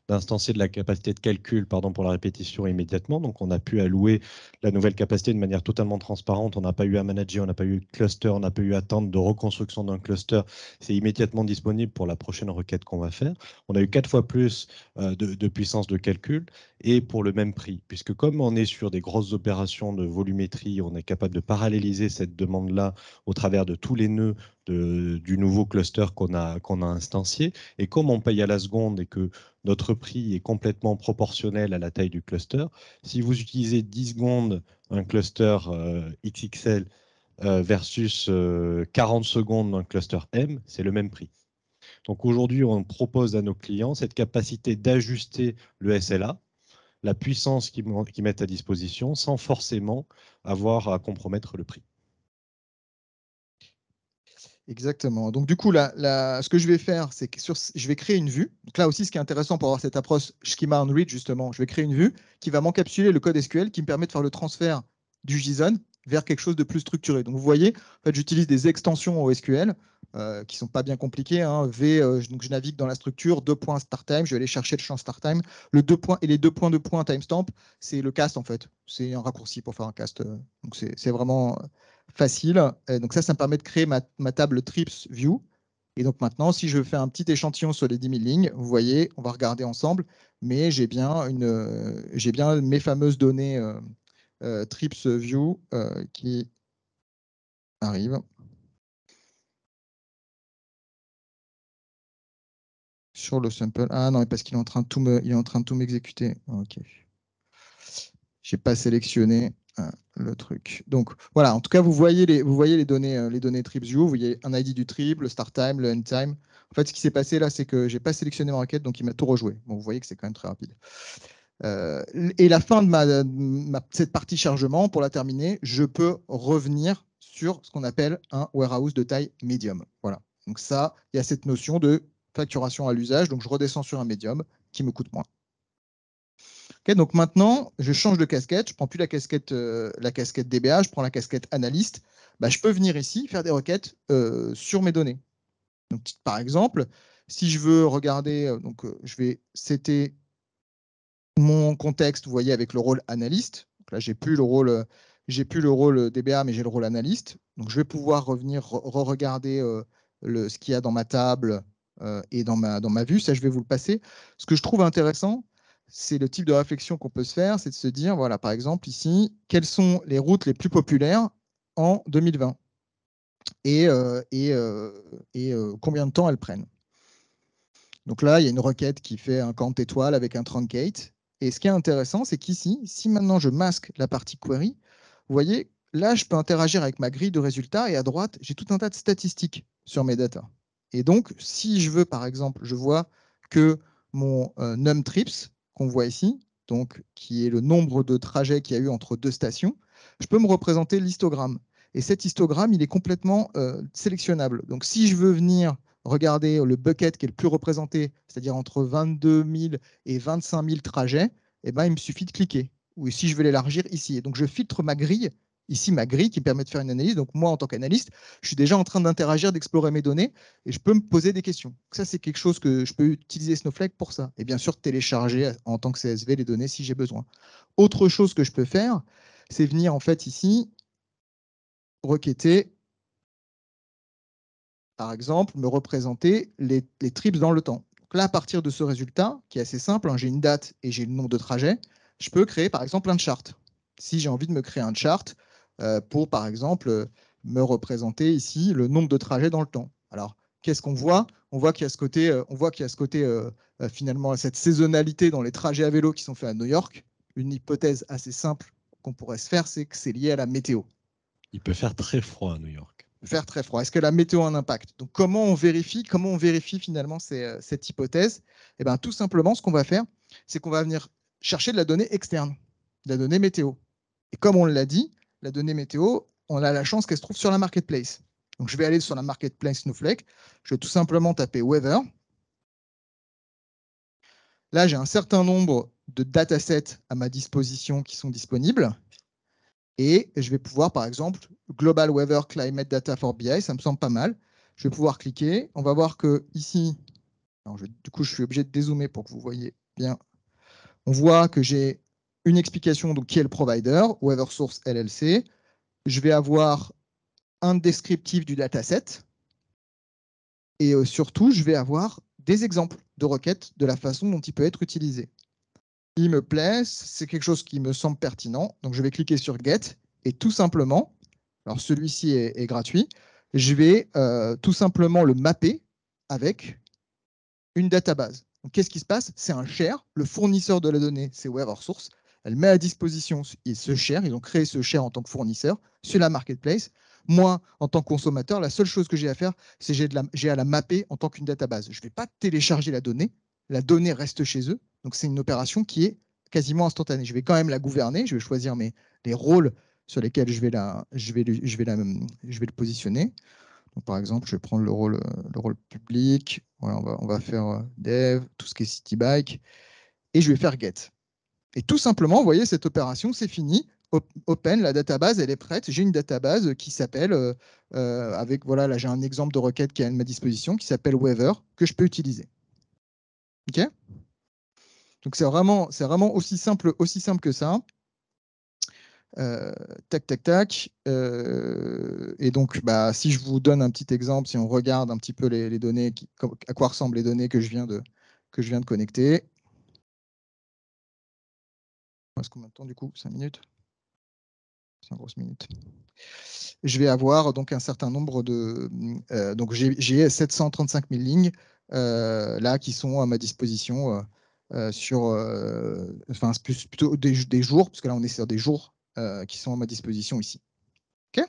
d'instancier de, la capacité de calcul pardon, pour la répétition immédiatement. Donc, on a pu allouer la nouvelle capacité de manière totalement transparente. On n'a pas eu à manager, on n'a pas eu de cluster, on n'a pas eu à attendre de reconstruction d'un cluster. C'est immédiatement disponible pour la prochaine requête qu'on va faire. On a eu quatre fois plus euh, de, de puissance de calcul et pour le même prix. Puisque comme on est sur des grosses opérations de volumétrie, on est capable de paralléliser cette demande-là au travers de tous les nœuds du nouveau cluster qu'on a, qu'on a instancié. Et comme on paye à la seconde et que notre prix est complètement proportionnel à la taille du cluster, si vous utilisez 10 secondes un cluster euh, XXL versus 40 secondes dans le cluster M, c'est le même prix. Donc aujourd'hui, on propose à nos clients cette capacité d'ajuster le SLA, la puissance qu'ils mettent à disposition, sans forcément avoir à compromettre le prix. Exactement. Donc, du coup, là, ce que je vais faire, c'est que je vais créer une vue. Donc là aussi, ce qui est intéressant pour avoir cette approche schema on read, justement, je vais créer une vue qui va m'encapsuler le code SQL qui me permet de faire le transfert du JSON vers quelque chose de plus structuré. Donc, vous voyez, en fait, j'utilise des extensions au SQL euh, qui ne sont pas bien compliquées. Hein. V, euh, donc je navigue dans la structure, deux points start time, je vais aller chercher le champ start time. Le deux points, et les deux points de point timestamp, c'est le cast, en fait. C'est un raccourci pour faire un cast. Euh. donc, c'est vraiment facile. donc ça, ça me permet de créer ma, table trips view. Et donc maintenant, si je fais un petit échantillon sur les 10 000 lignes, vous voyez, on va regarder ensemble, mais j'ai bien, une, j'ai bien mes fameuses données euh, euh, trips view euh, qui arrivent. Sur le sample. Ah non, parce qu'il est en train de tout me, il est en train de tout m'exécuter. Ok. J'ai pas sélectionné. Euh, le truc. Donc voilà, en tout cas, vous voyez les, vous voyez les données, euh, les données vous voyez un ID du trip, le start time, le end time. En fait, ce qui s'est passé là, c'est que j'ai pas sélectionné ma requête, donc il m'a tout rejoué. Bon, vous voyez que c'est quand même très rapide. Euh, et la fin de ma, cette partie chargement, pour la terminer, je peux revenir sur ce qu'on appelle un warehouse de taille médium. Voilà. Donc ça, il y a cette notion de facturation à l'usage. Donc je redescends sur un médium qui me coûte moins donc maintenant, je change de casquette, je ne prends plus la casquette, euh, la DBA, je prends la casquette analyste. Bah, je peux venir ici faire des requêtes euh, sur mes données. Par exemple, si je veux regarder, euh, donc je vais c'était mon contexte, voyez, avec le rôle analyste. là, j'ai plus plus le rôle DBA, mais j'ai le rôle analyste. Donc, je vais pouvoir revenir re-regarder ce qu'il y a dans ma table et dans ma, dans ma vue. Ça, je vais vous le passer. Ce que je trouve intéressant, c'est le type de réflexion qu'on peut se faire, c'est de se dire, voilà, par exemple, ici, quelles sont les routes les plus populaires en 2020 et, euh, euh, euh, combien de temps elles prennent. Donc là, il y a une requête qui fait un compte étoile avec un truncate. Et ce qui est intéressant, c'est qu'ici, si maintenant je masque la partie query, vous voyez, là, je peux interagir avec ma grille de résultats et à droite, j'ai tout un tas de statistiques sur mes data. Et donc, si je veux, par exemple, je vois que mon num trips, qu'on voit ici, donc qui est le nombre de trajets qu'il y a eu entre deux stations, je peux me représenter l'histogramme. Et cet histogramme, il est complètement euh, sélectionnable. Donc si je veux venir regarder le bucket qui est le plus représenté, c'est-à-dire entre 22 000 et 25 000 trajets, eh ben, il me suffit de cliquer. Ou si je veux l'élargir ici. donc je filtre ma grille ici ma grille qui permet de faire une analyse. Donc moi, en tant qu'analyste, je suis déjà en train d'interagir, d'explorer mes données et je peux me poser des questions. ça, c'est quelque chose que je peux utiliser Snowflake pour ça. Et bien sûr, télécharger en tant que CSV les données si j'ai besoin. Autre chose que je peux faire, c'est venir en fait ici requêter, par exemple, me représenter les, trips dans le temps. Donc là, à partir de ce résultat, qui est assez simple, hein, j'ai une date et j'ai le nombre de trajets, je peux créer par exemple un chart. Si j'ai envie de me créer un chart, pour, par exemple, me représenter ici le nombre de trajets dans le temps. Alors, qu'est-ce qu'on voit? On voit qu'il y a ce côté, euh, on voit qu'il y a ce côté euh, finalement cette saisonnalité dans les trajets à vélo qui sont faits à New York. Une hypothèse assez simple qu'on pourrait se faire, c'est que c'est lié à la météo. Il peut faire très froid à New York. Faire très froid. Est-ce que la météo a un impact? Donc, comment on vérifie Comment on vérifie finalement cette hypothèse? Eh bien, tout simplement, ce qu'on va faire, c'est qu'on va venir chercher de la donnée externe, de la donnée météo. Et comme on l'a dit, la donnée météo, on a la chance qu'elle se trouve sur la marketplace. Donc, je vais aller sur la marketplace Snowflake. Je vais tout simplement taper Weather. Là, j'ai un certain nombre de datasets à ma disposition qui sont disponibles. Et je vais pouvoir, par exemple, Global Weather Climate Data for BI, ça me semble pas mal. Je vais pouvoir cliquer. On va voir que ici, du coup, je suis obligé de dézoomer pour que vous voyez bien. On voit que j'ai une explication donc, qui est le provider, Weather Source LLC. Je vais avoir un descriptif du dataset. Et euh, surtout, je vais avoir des exemples de requêtes de la façon dont il peut être utilisé. Il me plaît, c'est quelque chose qui me semble pertinent. Donc, je vais cliquer sur Get et tout simplement, alors celui-ci est, gratuit, je vais euh, tout simplement le mapper avec une database. Qu'est-ce qui se passe? C'est un share. Le fournisseur de la donnée, c'est Source elle met à disposition ce share, ils ont créé ce share en tant que fournisseur sur la marketplace. Moi, en tant que consommateur, la seule chose que j'ai à faire, c'est j'ai à la mapper en tant qu'une database. Je ne vais pas télécharger la donnée. La donnée reste chez eux. Donc, c'est une opération qui est quasiment instantanée. Je vais quand même la gouverner. Je vais choisir mes, les rôles sur lesquels je vais, la, je vais, je vais, le positionner. Par exemple, je vais prendre le rôle, le rôle public. On, va, on va faire euh, dev, tout ce qui est city bike. Et je vais faire get. Et tout simplement, vous voyez, cette opération, c'est fini. Open, la database, elle est prête. J'ai une database qui s'appelle, euh, euh, avec, voilà, là j'ai un exemple de requête qui est à ma disposition, qui s'appelle Weather, que je peux utiliser. OK? Donc c'est vraiment, vraiment aussi, simple, aussi simple que ça. Euh, tac, tac, tac. et donc, bah, si je vous donne un petit exemple, si on regarde un petit peu les, données, à quoi ressemblent les données que je viens de, que je viens de connecter. Est-ce combien de temps du coup? 5 minutes? 5 grosses minutes. Je vais avoir donc un certain nombre de. Euh, donc j'ai 735 000 lignes euh, là qui sont à ma disposition euh, sur. enfin, plutôt des, des, jours, parce que là on est sur des jours qui sont à ma disposition ici. OK?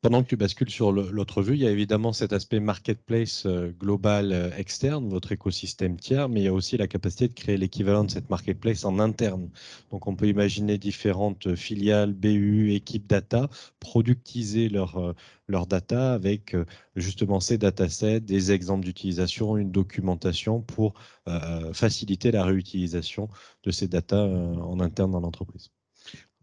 Pendant que tu bascules sur l'autre vue, il y a évidemment cet aspect marketplace euh, global euh, externe, votre écosystème tiers, mais il y a aussi la capacité de créer l'équivalent de cette marketplace en interne. Donc on peut imaginer différentes filiales, BU, équipes data, productiser leur, euh, leur data avec justement ces datasets, des exemples d'utilisation, une documentation pour faciliter la réutilisation de ces data en interne dans l'entreprise.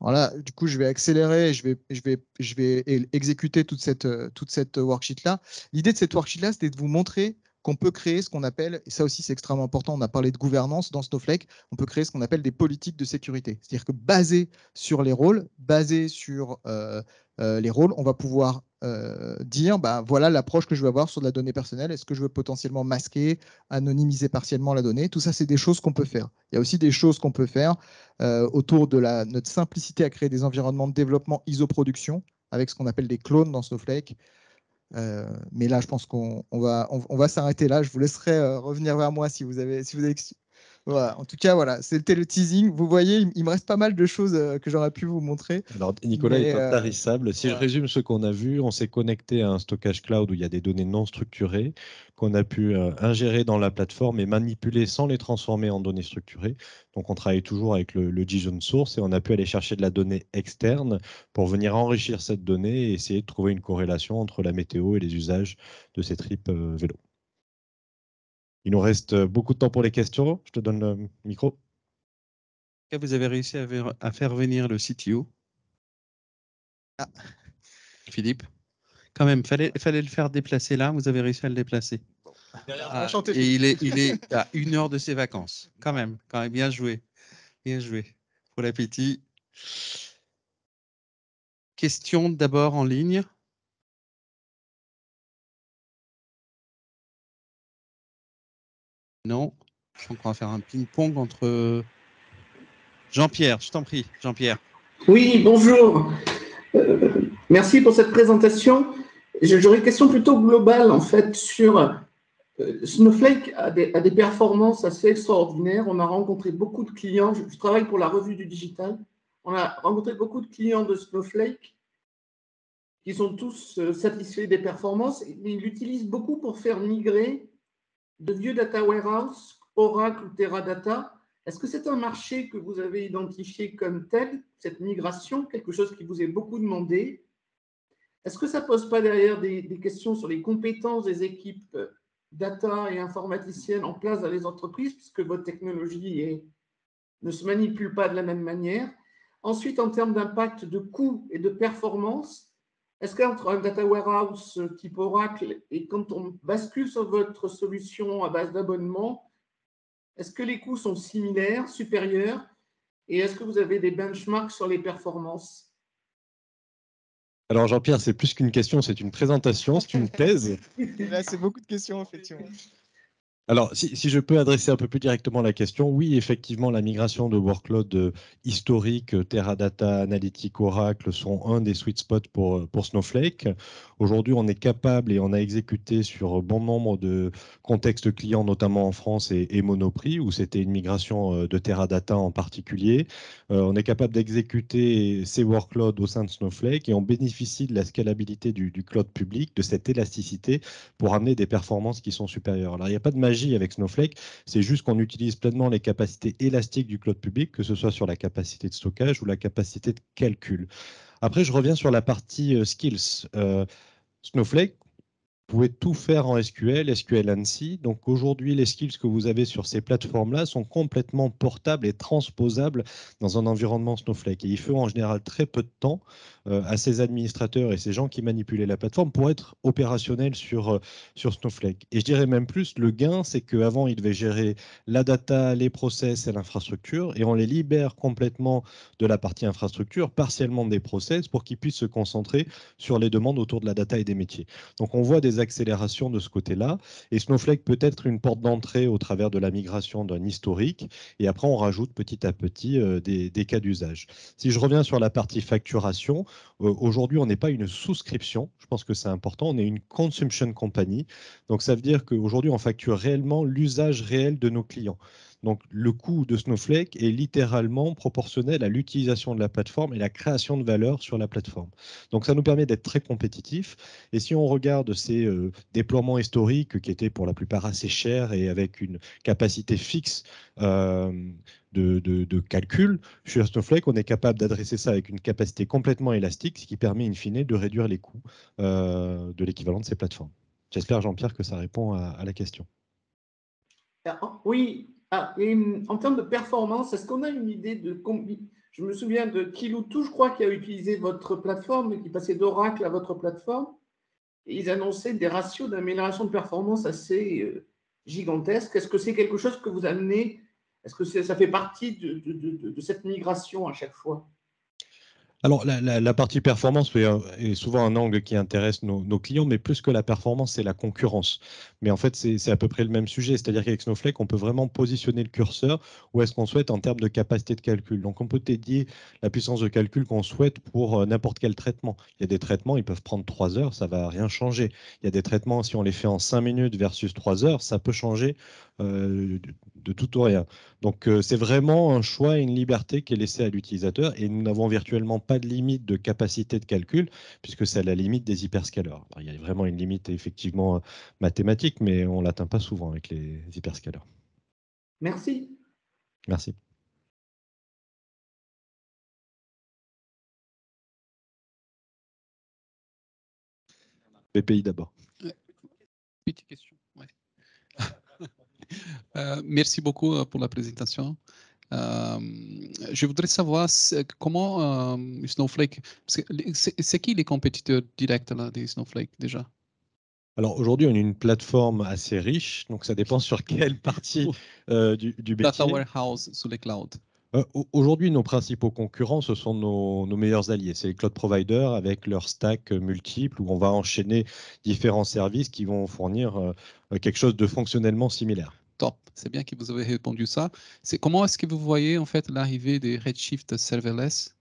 Voilà, du coup, je vais accélérer, je vais, je vais, je vais exécuter toute cette, euh, toute cette worksheet-là. L'idée de cette worksheet-là, c'était de vous montrer qu'on peut créer ce qu'on appelle, et ça aussi c'est extrêmement important, on a parlé de gouvernance dans Snowflake, on peut créer ce qu'on appelle des politiques de sécurité. C'est-à-dire que basé sur les rôles, basé sur euh, euh, les rôles, on va pouvoir euh, dire bah, voilà l'approche que je veux avoir sur de la donnée personnelle. Est-ce que je veux potentiellement masquer, anonymiser partiellement la donnée? Tout ça, c'est des choses qu'on peut faire. Il y a aussi des choses qu'on peut faire autour de notre simplicité à créer des environnements de développement isoproduction avec ce qu'on appelle des clones dans Snowflake. Euh, mais là, je pense qu'on va, va s'arrêter là. Je vous laisserai euh, revenir vers moi si vous avez, si vous avez voilà. En tout cas, voilà, c'était le teasing. Vous voyez, il, me reste pas mal de choses euh, que j'aurais pu vous montrer. Alors, Nicolas est intarissable. Si je résume ce qu'on a vu, on s'est connecté à un stockage cloud où il y a des données non structurées qu'on a pu ingérer dans la plateforme et manipuler sans les transformer en données structurées. Donc, on travaille toujours avec le, le JSON source et on a pu aller chercher de la donnée externe pour venir enrichir cette donnée et essayer de trouver une corrélation entre la météo et les usages de ces tripes vélo. Il nous reste euh, beaucoup de temps pour les questions. Je te donne le micro. Vous avez réussi à, faire venir le CTO. Ah. Philippe? Quand même, fallait, fallait le faire déplacer là. Vous avez réussi à le déplacer. Ah, et il est, il est <laughs> à une heure de ses vacances. Quand même, quand même, bien joué. Bien joué. Pour l'appétit. Question d'abord en ligne. Non. Je crois qu'on va faire un ping-pong entre Jean-Pierre. Je t'en prie, Jean-Pierre. Oui, bonjour. Euh, merci pour cette présentation. J'aurais une question plutôt globale, en fait, sur euh, Snowflake a des, des, performances assez extraordinaires. On a rencontré beaucoup de clients. Je, travaille pour la revue du digital. On a rencontré beaucoup de clients de Snowflake qui sont tous euh, satisfaits des performances. Ils l'utilisent beaucoup pour faire migrer de vieux data warehouse, Oracle ou Teradata. Est-ce que c'est un marché que vous avez identifié comme tel, cette migration, quelque chose qui vous est beaucoup demandé? Est-ce que ça ne pose pas derrière des, questions sur les compétences des équipes data et informaticiennes en place dans les entreprises, puisque votre technologie ne se manipule pas de la même manière? Ensuite, en termes d'impact de coût et de performance, est-ce qu'entre un data warehouse type Oracle et quand on bascule sur votre solution à base d'abonnement, est-ce que les coûts sont similaires, supérieurs Et est-ce que vous avez des benchmarks sur les performances? Alors Jean-Pierre, c'est plus qu'une question, c'est une présentation, c'est <laughs> une thèse. Là, c'est beaucoup de questions, effectivement. Alors, si, je peux adresser un peu plus directement la question, oui, effectivement, la migration de workload euh, historique, euh, Teradata, Analytics, Oracle sont un des sweet spots pour, euh, pour Snowflake. Aujourd'hui, on est capable et on a exécuté sur bon nombre de contextes clients, notamment en France et, Monoprix, où c'était une migration de Teradata en particulier. on est capable d'exécuter ces workloads au sein de Snowflake et on bénéficie de la scalabilité du, cloud public, de cette élasticité pour amener des performances qui sont supérieures. Avec Snowflake, c'est juste qu'on utilise pleinement les capacités élastiques du cloud public, que ce soit sur la capacité de stockage ou la capacité de calcul. Après, je reviens sur la partie euh, skills. Euh, Snowflake, pouvez tout faire en SQL, SQL ANSI. Donc aujourd'hui, les skills que vous avez sur ces plateformes-là sont complètement portables et transposables dans un environnement Snowflake. Et il faut en général très peu de temps euh, à ces administrateurs et ces gens qui manipulaient la plateforme pour être opérationnels sur, euh, sur Snowflake. Et je dirais même plus, le gain, c'est qu'avant, ils devaient gérer la data, les process et l'infrastructure, et on les libère complètement de la partie infrastructure, partiellement des process, pour qu'ils puissent se concentrer sur les demandes autour de la data et des métiers. Donc on voit des accélérations de ce côté-là, et Snowflake peut être une porte d'entrée au travers de la migration d'un historique, et après on rajoute petit à petit euh, des, cas d'usage. Si je reviens sur la partie facturation, euh, aujourd'hui, on n'est pas une souscription. Je pense que c'est important. On est une consumption company. Donc, ça veut dire qu'aujourd'hui, on facture réellement l'usage réel de nos clients. Donc, le coût de Snowflake est littéralement proportionnel à l'utilisation de la plateforme et la création de valeur sur la plateforme. Donc, ça nous permet d'être très compétitifs. Et si on regarde ces euh, déploiements historiques qui étaient pour la plupart assez chers et avec une capacité fixe euh, de, calcul. Chez Snowflake, on est capable d'adresser ça avec une capacité complètement élastique, ce qui permet in fine de réduire les coûts euh, de l'équivalent de ces plateformes. J'espère, Jean-Pierre, que ça répond à, la question. Ah, oui, ah, et hum, en termes de performance, est-ce qu'on a une idée de combien Je me souviens de Kiloutou, je crois, qui a utilisé votre plateforme, qui passait d'Oracle à votre plateforme. Et ils annonçaient des ratios d'amélioration de performance assez euh, gigantesques. Est-ce que c'est quelque chose que vous amenez? Est-ce que ça fait partie de, cette migration à chaque fois? Alors, la, partie performance est, souvent un angle qui intéresse nos, clients, mais plus que la performance, c'est la concurrence. Mais en fait, c'est à peu près le même sujet. C'est-à-dire qu'avec Snowflake, on peut vraiment positionner le curseur où est-ce qu'on souhaite en termes de capacité de calcul. Donc, on peut dédier la puissance de calcul qu'on souhaite pour euh, n'importe quel traitement. Il y a des traitements, ils peuvent prendre trois heures, ça ne va rien changer. Il y a des traitements, si on les fait en cinq minutes versus trois heures, ça peut changer euh, de, tout ou rien. Donc euh, c'est vraiment un choix et une liberté qui est laissée à l'utilisateur et nous n'avons virtuellement de limite de capacité de calcul puisque c'est la limite des hyperscalers. il y a vraiment une limite effectivement mathématique, mais on ne l'atteint pas souvent avec les hyperscalers. Merci. Merci. BPI d'abord. Petite question. <laughs> Euh, merci beaucoup euh, pour la présentation. Euh, je voudrais savoir comment Snowflake, c'est qui les compétiteurs directs là, des Snowflake déjà? Alors aujourd'hui, on a une plateforme assez riche, donc ça dépend sur quelle partie <laughs> du, du Data warehouse sur les clouds. Aujourd'hui, nos principaux concurrents, ce sont nos, nos meilleurs alliés. C'est les cloud providers avec leur stack multiple où on va enchaîner différents services qui vont fournir quelque chose de fonctionnellement similaire top. C'est bien que vous avez répondu ça. C'est comment est-ce que vous voyez en fait l'arrivée des Redshift serverless?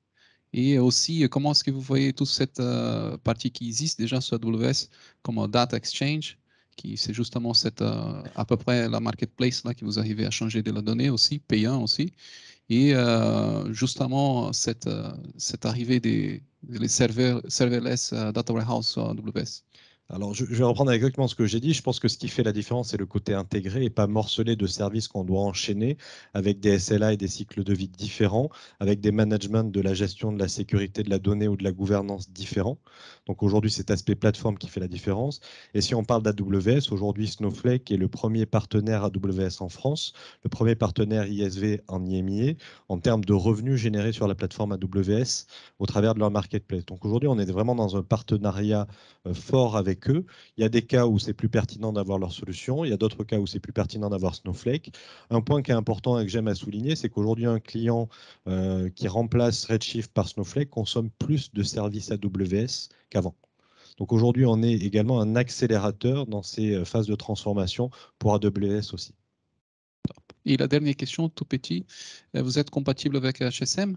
Et aussi comment est-ce que vous voyez toute cette euh, partie qui existe déjà sur AWS comme Data Exchange, qui c'est justement cette euh, à peu près la marketplace là qui vous arrivez à changer de la donnée aussi, payant aussi, et euh, justement cette cette arrivée des les serveurs serverless data warehouse sur AWS. Alors, je, vais reprendre exactement ce que j'ai dit. Je pense que ce qui fait la différence, c'est le côté intégré et pas morcelé de services qu'on doit enchaîner avec des SLA et des cycles de vie différents, avec des managements de la gestion de la sécurité de la donnée ou de la gouvernance différents. Donc aujourd'hui, cet aspect plateforme qui fait la différence. Et si on parle d'AWS, aujourd'hui, Snowflake est le premier partenaire AWS en France, le premier partenaire ISV en IMIA en termes de revenus générés sur la plateforme AWS au travers de leur marketplace. Donc aujourd'hui, on est vraiment dans un partenariat euh, fort avec eux. Il y a des cas où c'est plus pertinent d'avoir leur solution, il y a d'autres cas où c'est plus pertinent d'avoir Snowflake. Un point qui est important et que j'aime à souligner, c'est qu'aujourd'hui, un client euh, qui remplace Redshift par Snowflake consomme plus de services AWS qu'avant. Donc aujourd'hui, on est également un accélérateur dans ces phases de transformation pour AWS aussi. Et la dernière question, tout petit, vous êtes compatible avec HSM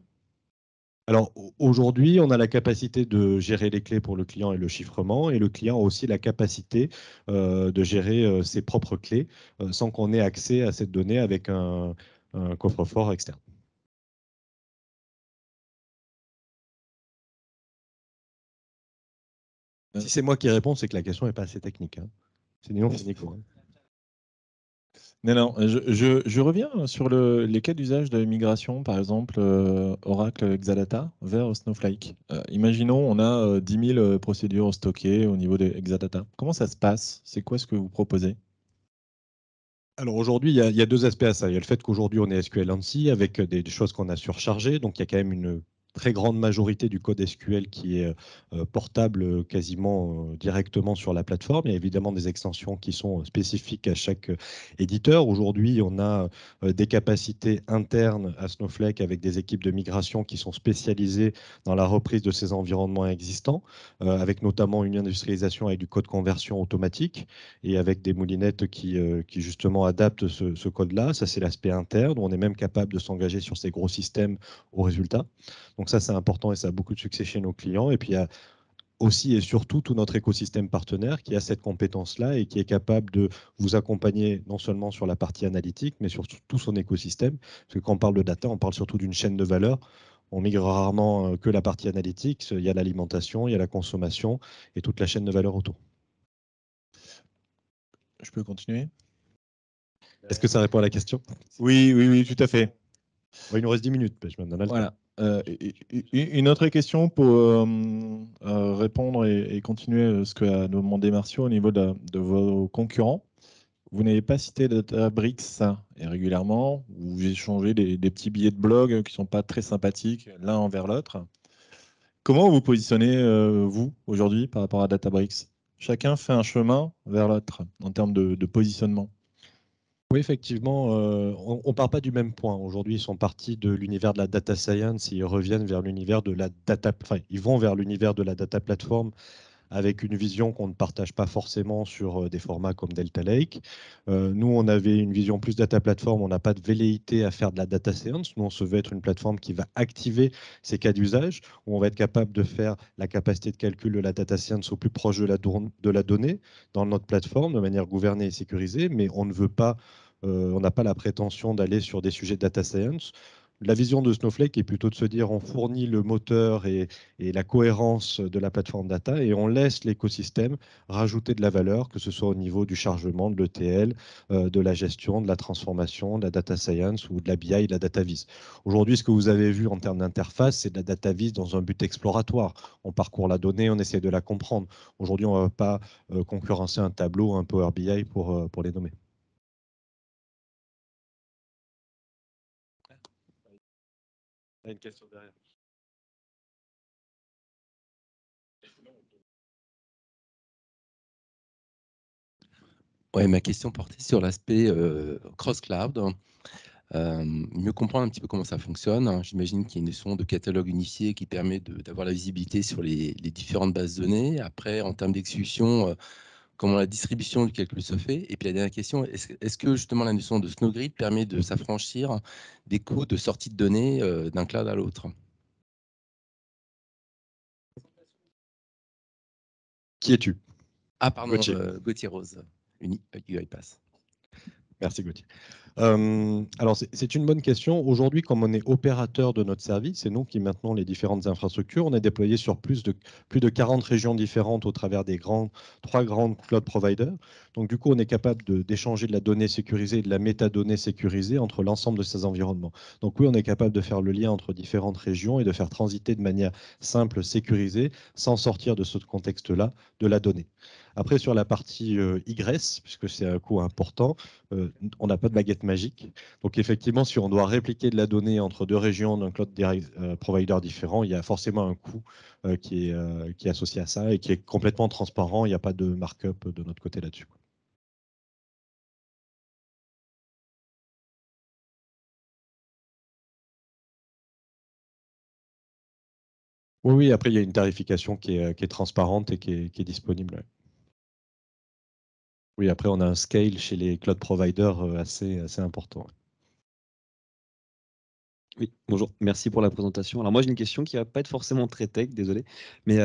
alors aujourd'hui, on a la capacité de gérer les clés pour le client et le chiffrement, et le client a aussi la capacité euh, de gérer euh, ses propres clés euh, sans qu'on ait accès à cette donnée avec un, coffre-fort externe. Si c'est moi qui réponds, c'est que la question n'est pas assez technique. Hein. C'est néon Nico. Non, je, reviens sur les cas d'usage de migration, par exemple euh, Oracle Exadata vers Snowflake. Euh, imaginons, on a 10 euh, 000 procédures stockées au niveau des Exadata. Comment ça se passe? C'est quoi ce que vous proposez? Alors aujourd'hui, il, y, a deux aspects à ça. Il y a le fait qu'aujourd'hui, on est SQL ANSI avec des choses qu'on a surchargées. Donc il y a quand même une très grande majorité du code SQL qui est euh, portable euh, quasiment euh, directement sur la plateforme. Il y a évidemment des extensions qui sont spécifiques à chaque éditeur. Aujourd'hui, on a des capacités internes à Snowflake avec des équipes de migration qui sont spécialisées dans la reprise de ces environnements existants, avec notamment une industrialisation avec du code conversion automatique et avec des moulinettes qui, justement adaptent ce, ce code-là. Ça, c'est l'aspect interne. On est même capable de s'engager sur ces gros systèmes au résultat. Donc ça, c'est important et ça a beaucoup de succès chez nos clients. Et puis, il y a aussi et surtout tout notre écosystème partenaire qui a cette compétence-là et qui est capable de vous accompagner non seulement sur la partie analytique, mais sur tout son écosystème. Parce que quand on parle de data, on parle surtout d'une chaîne de valeur. On migre rarement euh, que la partie analytique. Il y a l'alimentation, il y a la consommation et toute la chaîne de valeur autour. Je peux continuer? Est-ce que ça répond à la question? Oui, oui, oui, tout à fait. il nous reste 10 minutes. Je me donne voilà. Euh, une autre question pour euh, euh, répondre et, continuer ce qu'a demandé Marcio au niveau de, vos concurrents. Vous n'avez pas cité Databricks et régulièrement, vous échangez des, des, petits billets de blog qui ne sont pas très sympathiques l'un envers l'autre. Comment vous positionnez, vous, aujourd'hui, par rapport à Databricks? Chacun fait un chemin vers l'autre en termes de positionnement. Oui, effectivement, euh, on ne part pas du même point. Aujourd'hui, ils sont partis de l'univers de la data science ils reviennent vers l'univers de la data, enfin, ils vont vers l'univers de la data platform avec une vision qu'on ne partage pas forcément sur euh, des formats comme Delta Lake. Euh, nous, on avait une vision plus data platform, on n'a pas de velléité à faire de la data science. Nous, on se veut être une plateforme qui va activer ces cas d'usage, où on va être capable de faire la capacité de calcul de la data science au plus proche de la, donnée dans notre plateforme de manière gouvernée et sécurisée, mais on ne veut pas euh, on n'a pas la prétention d'aller sur des sujets de data science. La vision de Snowflake est plutôt de se dire on fournit le moteur et, la cohérence de la plateforme data et on laisse l'écosystème rajouter de la valeur, que ce soit au niveau du chargement, de l'ETL, euh, de la gestion, de la transformation, de la data science ou de la BI, de la data vis. Aujourd'hui, ce que vous avez vu en termes d'interface, c'est de la data vis dans un but exploratoire. On parcourt la donnée, on essaie de la comprendre. Aujourd'hui, on ne va pas euh, concurrencer un tableau, un Power BI euh, pour les nommer. Une question derrière. Ouais, ma question portait sur l'aspect euh, cross-cloud. Euh, mieux comprendre un petit peu comment ça fonctionne. J'imagine qu'il y a une notion de catalogue unifié qui permet d'avoir la visibilité sur les, les, différentes bases de données. Après, en termes d'exécution, euh, comment la distribution du calcul se fait. Et puis la dernière question, est-ce que justement la notion de Snowgrid permet de s'affranchir des coûts de sortie de données d'un cloud à l'autre? Qui es-tu? Ah, pardon, Gauthier, euh, Gauthier Rose, UiPath. Merci Gauthier. Euh, alors, c'est une bonne question. Aujourd'hui, comme on est opérateur de notre service, c'est nous qui maintenons les différentes infrastructures. On est déployé sur plus de, plus de 40 régions différentes au travers des trois grands cloud providers. Donc, du coup, on est capable d'échanger de, la donnée sécurisée et de la métadonnée sécurisée entre l'ensemble de ces environnements. Donc, oui, on est capable de faire le lien entre différentes régions et de faire transiter de manière simple, sécurisée, sans sortir de ce contexte-là de la donnée. Après, sur la partie euh, Y, puisque c'est un coût important, euh, on n'a pas de baguette magique. Donc, effectivement, si on doit répliquer de la donnée entre deux régions d'un cloud euh, provider différent, il y a forcément un coût qui, est, qui est associé à ça et qui est complètement transparent. Il n'y a pas de markup de notre côté là-dessus. Oui, oui, après, il y a une tarification qui est, transparente et qui est, disponible. Oui, après, on a un scale chez les cloud providers assez, assez important. Oui, bonjour, merci pour la présentation. Alors moi j'ai une question qui va pas être forcément très tech, désolé, mais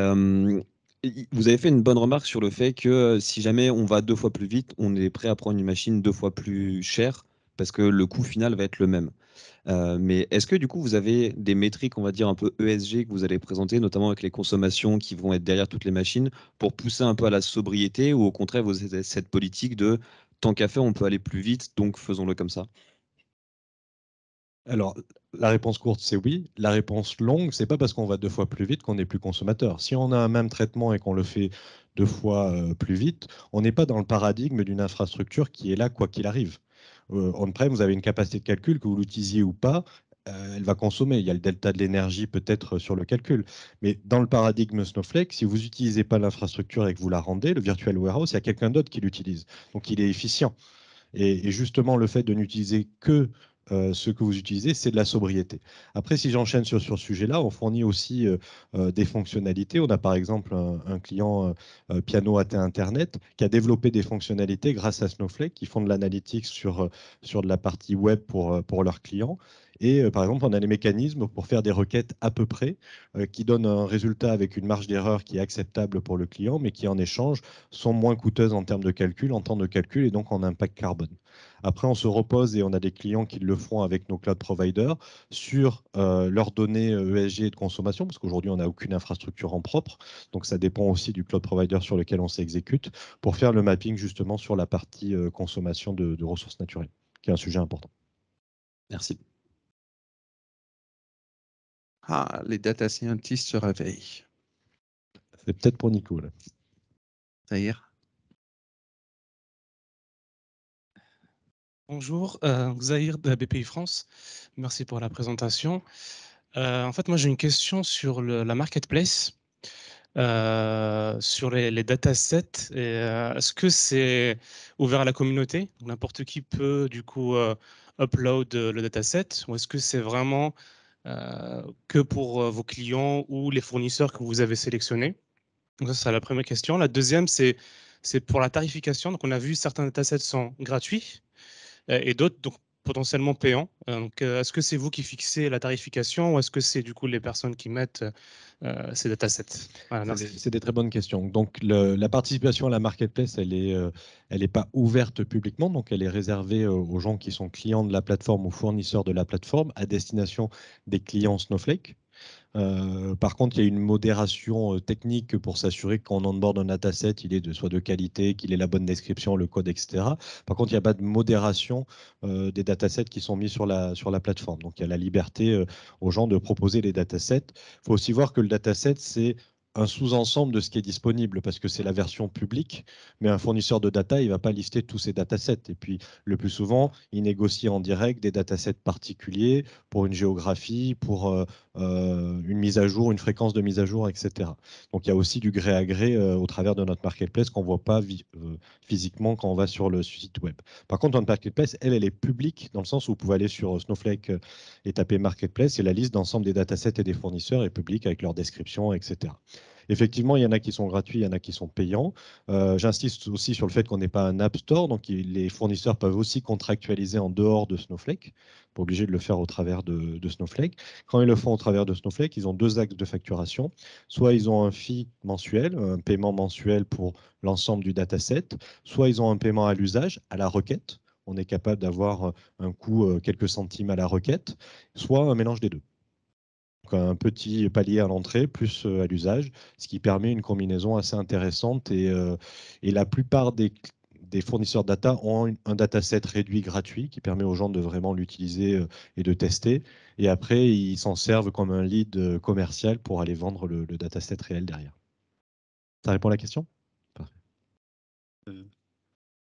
vous avez fait une bonne remarque sur le fait que si jamais on va deux fois plus vite, on est prêt à prendre une machine deux fois plus chère parce que le coût final va être le même. Mais est-ce que du coup vous avez des métriques, on va dire un peu ESG que vous allez présenter, notamment avec les consommations qui vont être derrière toutes les machines, pour pousser un peu à la sobriété ou au contraire vous avez cette politique de tant qu'à faire on peut aller plus vite, donc faisons-le comme ça alors, la réponse courte, c'est oui. La réponse longue, c'est pas parce qu'on va deux fois plus vite qu'on est plus consommateur. Si on a un même traitement et qu'on le fait deux fois euh, plus vite, on n'est pas dans le paradigme d'une infrastructure qui est là quoi qu'il arrive. Euh, On-prem, vous avez une capacité de calcul, que vous l'utilisiez ou pas, euh, elle va consommer. Il y a le delta de l'énergie peut-être sur le calcul. Mais dans le paradigme Snowflake, si vous n'utilisez pas l'infrastructure et que vous la rendez, le virtual warehouse, il y a quelqu'un d'autre qui l'utilise. Donc il est efficient. et justement, le fait de n'utiliser que euh, ce que vous utilisez, c'est de la sobriété. Après, si j'enchaîne sur, ce sujet-là, on fournit aussi euh, euh, des fonctionnalités. On a par exemple un, client Piano AT Internet qui a développé des fonctionnalités grâce à Snowflake, qui font de l'analytics sur, sur de la partie web pour, pour leurs clients. Et par exemple, on a des mécanismes pour faire des requêtes à peu près qui donnent un résultat avec une marge d'erreur qui est acceptable pour le client, mais qui en échange sont moins coûteuses en termes de calcul, en temps de calcul et donc en impact carbone. Après, on se repose et on a des clients qui le font avec nos cloud providers sur euh, leurs données ESG euh, e de consommation, parce qu'aujourd'hui, on n'a aucune infrastructure en propre. Donc, ça dépend aussi du cloud provider sur lequel on s'exécute pour faire le mapping justement sur la partie euh, consommation de ressources naturelles, qui est un sujet important. Merci. Ah, les data scientists se réveillent. C'est peut-être pour Nico. Là. Ça y est. Bonjour, euh, Zahir de la BPI France. Merci pour la présentation. Euh, en fait, moi, j'ai une question sur la marketplace, euh, sur les, datasets. Est-ce que c'est ouvert à la communauté? N'importe qui peut, du coup, upload le dataset? Ou est-ce que c'est vraiment que pour vos clients ou les fournisseurs que vous avez sélectionnés? Donc, ça, c'est la première question. La deuxième, c'est pour la tarification. Donc, on a vu certains datasets sont gratuits euh, et d'autres donc potentiellement payants. Euh, donc, euh, est-ce que c'est vous qui fixez la tarification ou est-ce que c'est du coup les personnes qui mettent ces datasets C'est des très bonnes questions. Donc, la participation à la marketplace, elle n'est elle est pas ouverte publiquement, donc elle est réservée aux gens qui sont clients de la plateforme ou fournisseurs de la plateforme à destination des clients Snowflake. Euh, par contre, il y a une modération euh, technique pour s'assurer que quand on onboard un dataset, il est de, soit de qualité, qu'il ait la bonne description, le code, etc. Par contre, il n'y a pas de modération euh, des datasets qui sont mis sur la, sur la plateforme. Donc, il y a la liberté aux gens de proposer les datasets. Il faut aussi voir que le dataset, c'est un sous-ensemble de ce qui est disponible parce que c'est la version publique, mais un fournisseur de data, il ne va pas lister tous ses datasets. Et puis, le plus souvent, il négocie en direct des datasets particuliers pour une géographie, pour euh, euh, une mise à jour, une fréquence de mise à jour, etc. Donc, il y a aussi du gré à gré euh, au travers de notre marketplace qu'on ne voit pas physiquement quand on va sur le site web. Par contre, notre marketplace, elle, elle est publique dans le sens où vous pouvez aller sur Snowflake et taper marketplace et la liste d'ensemble des datasets et des fournisseurs est publique avec leur description, etc. Effectivement, il y en a qui sont gratuits, il y en a qui sont payants. Euh, j'insiste aussi sur le fait qu'on n'est pas un App Store, donc les fournisseurs peuvent aussi contractualiser en dehors de Snowflake, pas obligé de le faire au travers de, Snowflake. Quand ils le font au travers de Snowflake, ils ont deux axes de facturation. Soit ils ont un fee mensuel, un paiement mensuel pour l'ensemble du dataset, soit ils ont un paiement à l'usage, à la requête. On est capable d'avoir un coût euh, quelques centimes à la requête, soit un mélange des deux un petit palier à l'entrée plus euh, à l'usage, ce qui permet une combinaison assez intéressante. Et, euh, la plupart des, fournisseurs de data ont un dataset réduit gratuit qui permet aux gens de vraiment l'utiliser euh, et de tester. Et après, ils s'en servent comme un lead commercial pour aller vendre le, dataset réel derrière. Ça répond à la question? Parfait.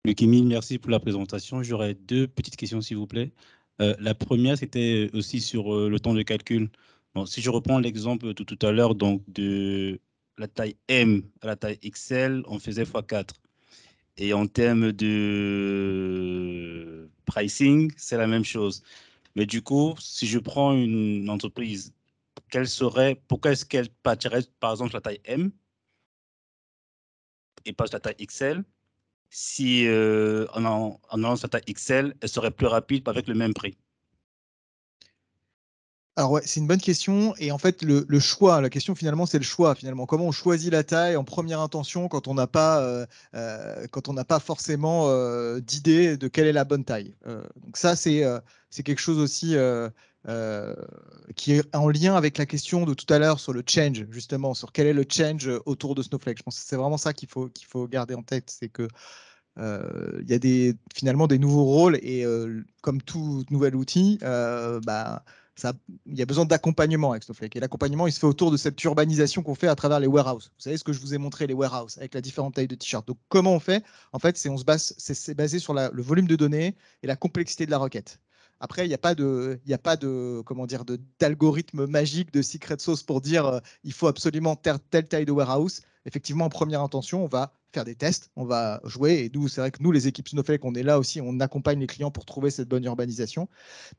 Luc Emile, merci pour la présentation. J'aurais deux petites questions, s'il vous plaît. la première, c'était aussi sur le temps de calcul si je reprends l'exemple de tout à l'heure, donc de la taille M à la taille XL, on faisait x4. Et en termes de pricing, c'est la même chose. Mais du coup, si je prends une entreprise quelle serait, pourquoi est-ce qu'elle partirait par exemple la taille M et pas la taille XL si euh, en, allant sur la taille XL, elle serait plus rapide avec le même prix alors ouais, c'est une bonne question. Et en fait, le, choix, la question finalement, c'est le choix. Finalement, comment on choisit la taille en première intention quand on n'a pas, euh, euh, quand pas forcément d'idée de quelle est la bonne taille. donc ça, c'est c'est quelque chose aussi qui est en lien avec la question de tout à l'heure sur le change, justement, sur quel est le change autour de Snowflake. Je pense que c'est vraiment ça qu'il faut, qu'il faut garder en tête, c'est que il y a des, finalement des nouveaux rôles et comme tout nouvel outil, bah, il y a besoin d'accompagnement avec Snowflake. Et l'accompagnement, il se fait autour de cette urbanisation qu'on fait à travers les warehouses. Vous savez ce que je vous ai montré, les warehouses, avec la différente taille de t-shirt. Donc, comment on fait? En fait, c'est on se base, c'est basé sur le volume de données et la complexité de la requête. Après, il n'y a pas de, il a pas de, comment dire, d'algorithme magique, de secret sauce pour dire euh, il faut absolument telle taille de warehouse. Effectivement, en première intention, on va faire des tests, on va jouer. Et nous, c'est vrai que nous, les équipes Snowflake, on est là aussi, on accompagne les clients pour trouver cette bonne urbanisation.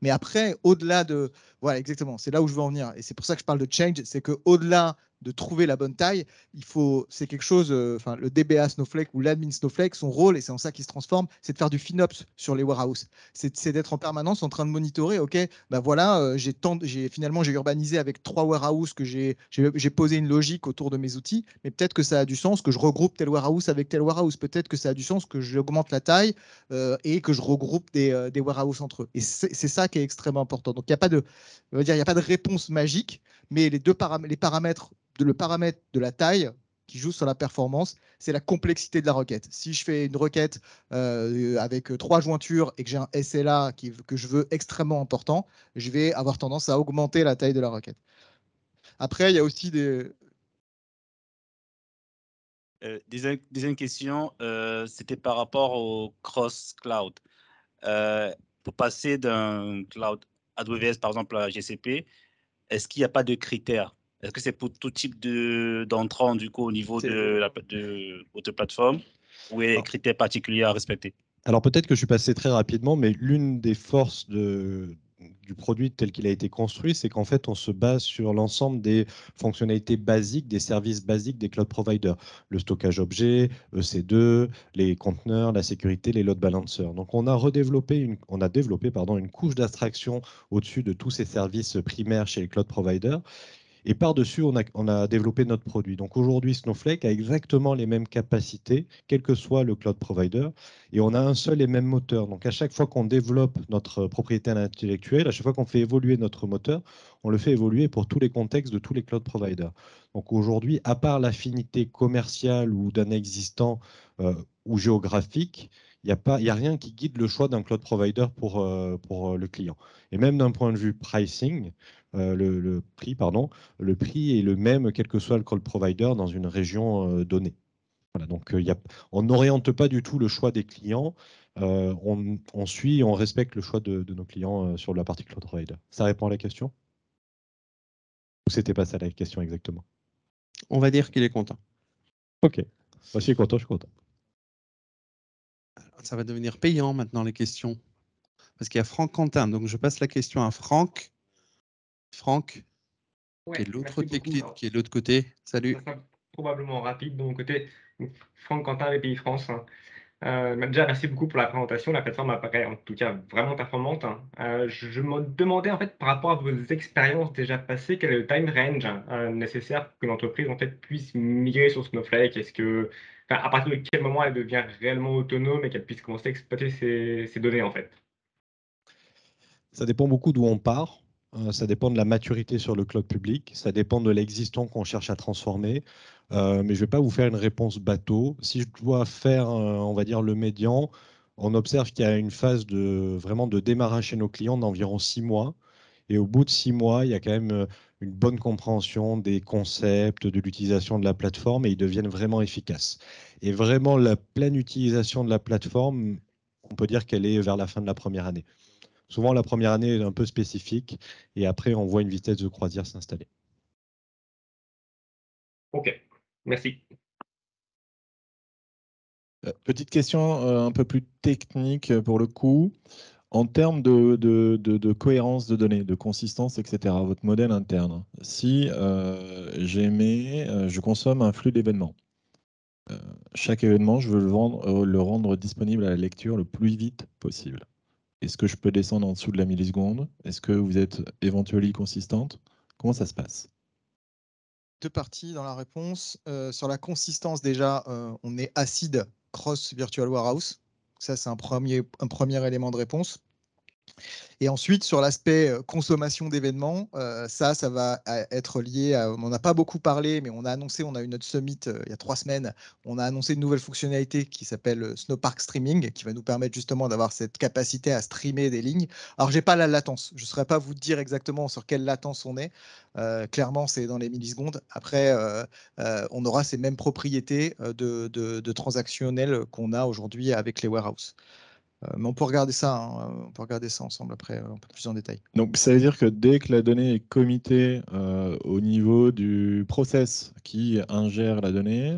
Mais après, au-delà de, voilà, exactement, c'est là où je veux en venir. Et c'est pour ça que je parle de change, c'est que au-delà de trouver la bonne taille. Il faut, c'est quelque chose, euh, enfin, le DBA Snowflake ou l'admin Snowflake, son rôle, et c'est en ça qu'il se transforme, c'est de faire du FinOps sur les warehouses. C'est d'être en permanence en train de monitorer, OK, ben voilà, euh, j'ai finalement, j'ai urbanisé avec trois warehouses que j'ai, posé une logique autour de mes outils, mais peut-être que ça a du sens que je regroupe tel warehouse avec tel warehouse. Peut-être que ça a du sens que j'augmente la taille euh, et que je regroupe des, des warehouses entre eux. Et c'est ça qui est extrêmement important. Donc, il n'y a pas de, il n'y a pas de réponse magique, mais les deux paramètres, les paramètres le paramètre de la taille qui joue sur la performance, c'est la complexité de la requête. Si je fais une requête euh, avec trois jointures et que j'ai un SLA que je veux extrêmement important, je vais avoir tendance à augmenter la taille de la requête. Après, il y a aussi des... Euh, deuxième, question, euh, c'était par rapport au cross-cloud. pour passer d'un cloud AWS, par exemple, à GCP, est-ce qu'il n'y a pas de critères? Est-ce que c'est pour tout type d'entrant du coup au niveau de, la, de votre plateforme ou est des critères particuliers à respecter? Alors peut-être que je suis passé très rapidement, mais l'une des forces de, du produit tel qu'il a été construit, c'est qu'en fait, on se base sur l'ensemble des fonctionnalités basiques, des services basiques des cloud providers. Le stockage objet, EC2, les conteneurs, la sécurité, les load balancers. Donc, on a redéveloppé une, on a développé pardon, une couche d'abstraction au-dessus de tous ces services primaires chez les cloud providers et par-dessus, on a, développé notre produit. Donc aujourd'hui, Snowflake a exactement les mêmes capacités, quel que soit le cloud provider, et on a un seul et même moteur. Donc à chaque fois qu'on développe notre propriété intellectuelle, à chaque fois qu'on fait évoluer notre moteur, on le fait évoluer pour tous les contextes de tous les cloud providers. Donc aujourd'hui, à part l'affinité commerciale ou d'un existant euh, ou géographique, il n'y a, rien qui guide le choix d'un cloud provider pour, euh, euh, le client. Et même d'un point de vue pricing, euh, le, prix, pardon, le prix est le même quel que soit le call provider dans une région euh, donnée. Voilà, donc euh, y a, on n'oriente pas du tout le choix des clients. On, suit, on respecte le choix de, nos clients sur la partie cloud provider. Ça répond à la question? Ou c'était pas ça la question exactement? On va dire qu'il est content. Ok. Moi, je suis content, je suis content. ça va devenir payant maintenant les questions. Parce qu'il y a Franck Quentin. Donc je passe la question à Franck. Franck, qui est l'autre qui est de l'autre côté. Salut. probablement rapide de mon côté. Franck Quentin, Pays France. Euh, déjà, merci beaucoup pour la présentation. La plateforme apparaît en tout cas vraiment performante. Hein. Euh, je, me demandais en fait par rapport à vos expériences déjà passées, quel est le time range euh, nécessaire pour qu'une entreprise en fait puisse migrer sur Snowflake? Est-ce que, à partir de quel moment elle devient réellement autonome et qu'elle puisse commencer à exploiter ces données en fait? Ça dépend beaucoup d'où on part. Euh, ça dépend de la maturité sur le cloud public, ça dépend de l'existant qu'on cherche à transformer. Euh, mais je ne vais pas vous faire une réponse bateau. Si je dois faire, on va dire, le médian, on observe qu'il y a une phase de vraiment de démarrage chez nos clients d'environ six mois. Et au bout de six mois, il y a quand même euh, une bonne compréhension des concepts, de l'utilisation de la plateforme et ils deviennent vraiment efficaces. Et vraiment, la pleine utilisation de la plateforme, on peut dire qu'elle est vers la fin de la première année. Souvent, la première année est un peu spécifique et après, on voit une vitesse de croisière s'installer. OK, merci. Euh, petite question euh, un peu plus technique pour le coup. En termes de, cohérence de données, de consistance, etc., votre modèle interne, si euh, j'aimais, euh, je consomme un flux d'événements, euh, chaque événement, je veux le, vendre, le rendre disponible à la lecture le plus vite possible. Est-ce que je peux descendre en dessous de la milliseconde? Est-ce que vous êtes éventuellement consistante? Comment ça se passe? Deux parties dans la réponse. sur la consistance, déjà, on est acide cross virtual warehouse. Ça, c'est un premier, un premier élément de réponse. Et ensuite, sur l'aspect consommation d'événements, ça, ça va être lié à. On n'en a pas beaucoup parlé, mais on a annoncé, on a eu notre summit il y a trois semaines, on a annoncé une nouvelle fonctionnalité qui s'appelle Snowpark Streaming, qui va nous permettre justement d'avoir cette capacité à streamer des lignes. Alors, j'ai pas la latence. Je ne saurais pas vous dire exactement sur quelle latence on est. clairement, c'est dans les millisecondes. Après, on aura ces mêmes propriétés de, de transactionnel qu'on a aujourd'hui avec les warehouses. Euh, mais on peut regarder ça, hein, on peut regarder ça ensemble après euh, un peu plus en détail. Donc ça veut dire que dès que la donnée est committée euh, au niveau du process qui ingère la donnée,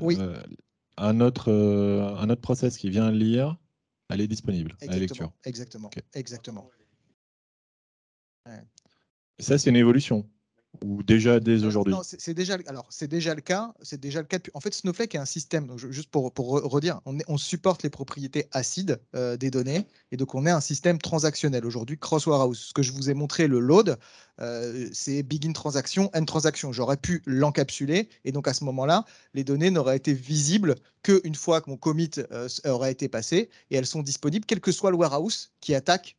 un, autre, un autre process qui vient lire, elle est disponible à la lecture. Exactement, exactement. Ça, c'est une évolution. Ou déjà dès aujourd'hui c'est déjà, alors, c'est déjà le cas. C'est déjà le cas. En fait, Snowflake est un système. Donc, juste pour, pour redire, on, on, supporte les propriétés acides euh, des données. Et donc, on est un système transactionnel. Aujourd'hui, Cross Warehouse. Ce que je vous ai montré, le load, euh, c'est begin transaction, end transaction. J'aurais pu l'encapsuler. Et donc, à ce moment-là, les données n'auraient été visibles qu'une fois que mon commit euh, aurait été passé. Et elles sont disponibles, quel que soit le warehouse qui attaque,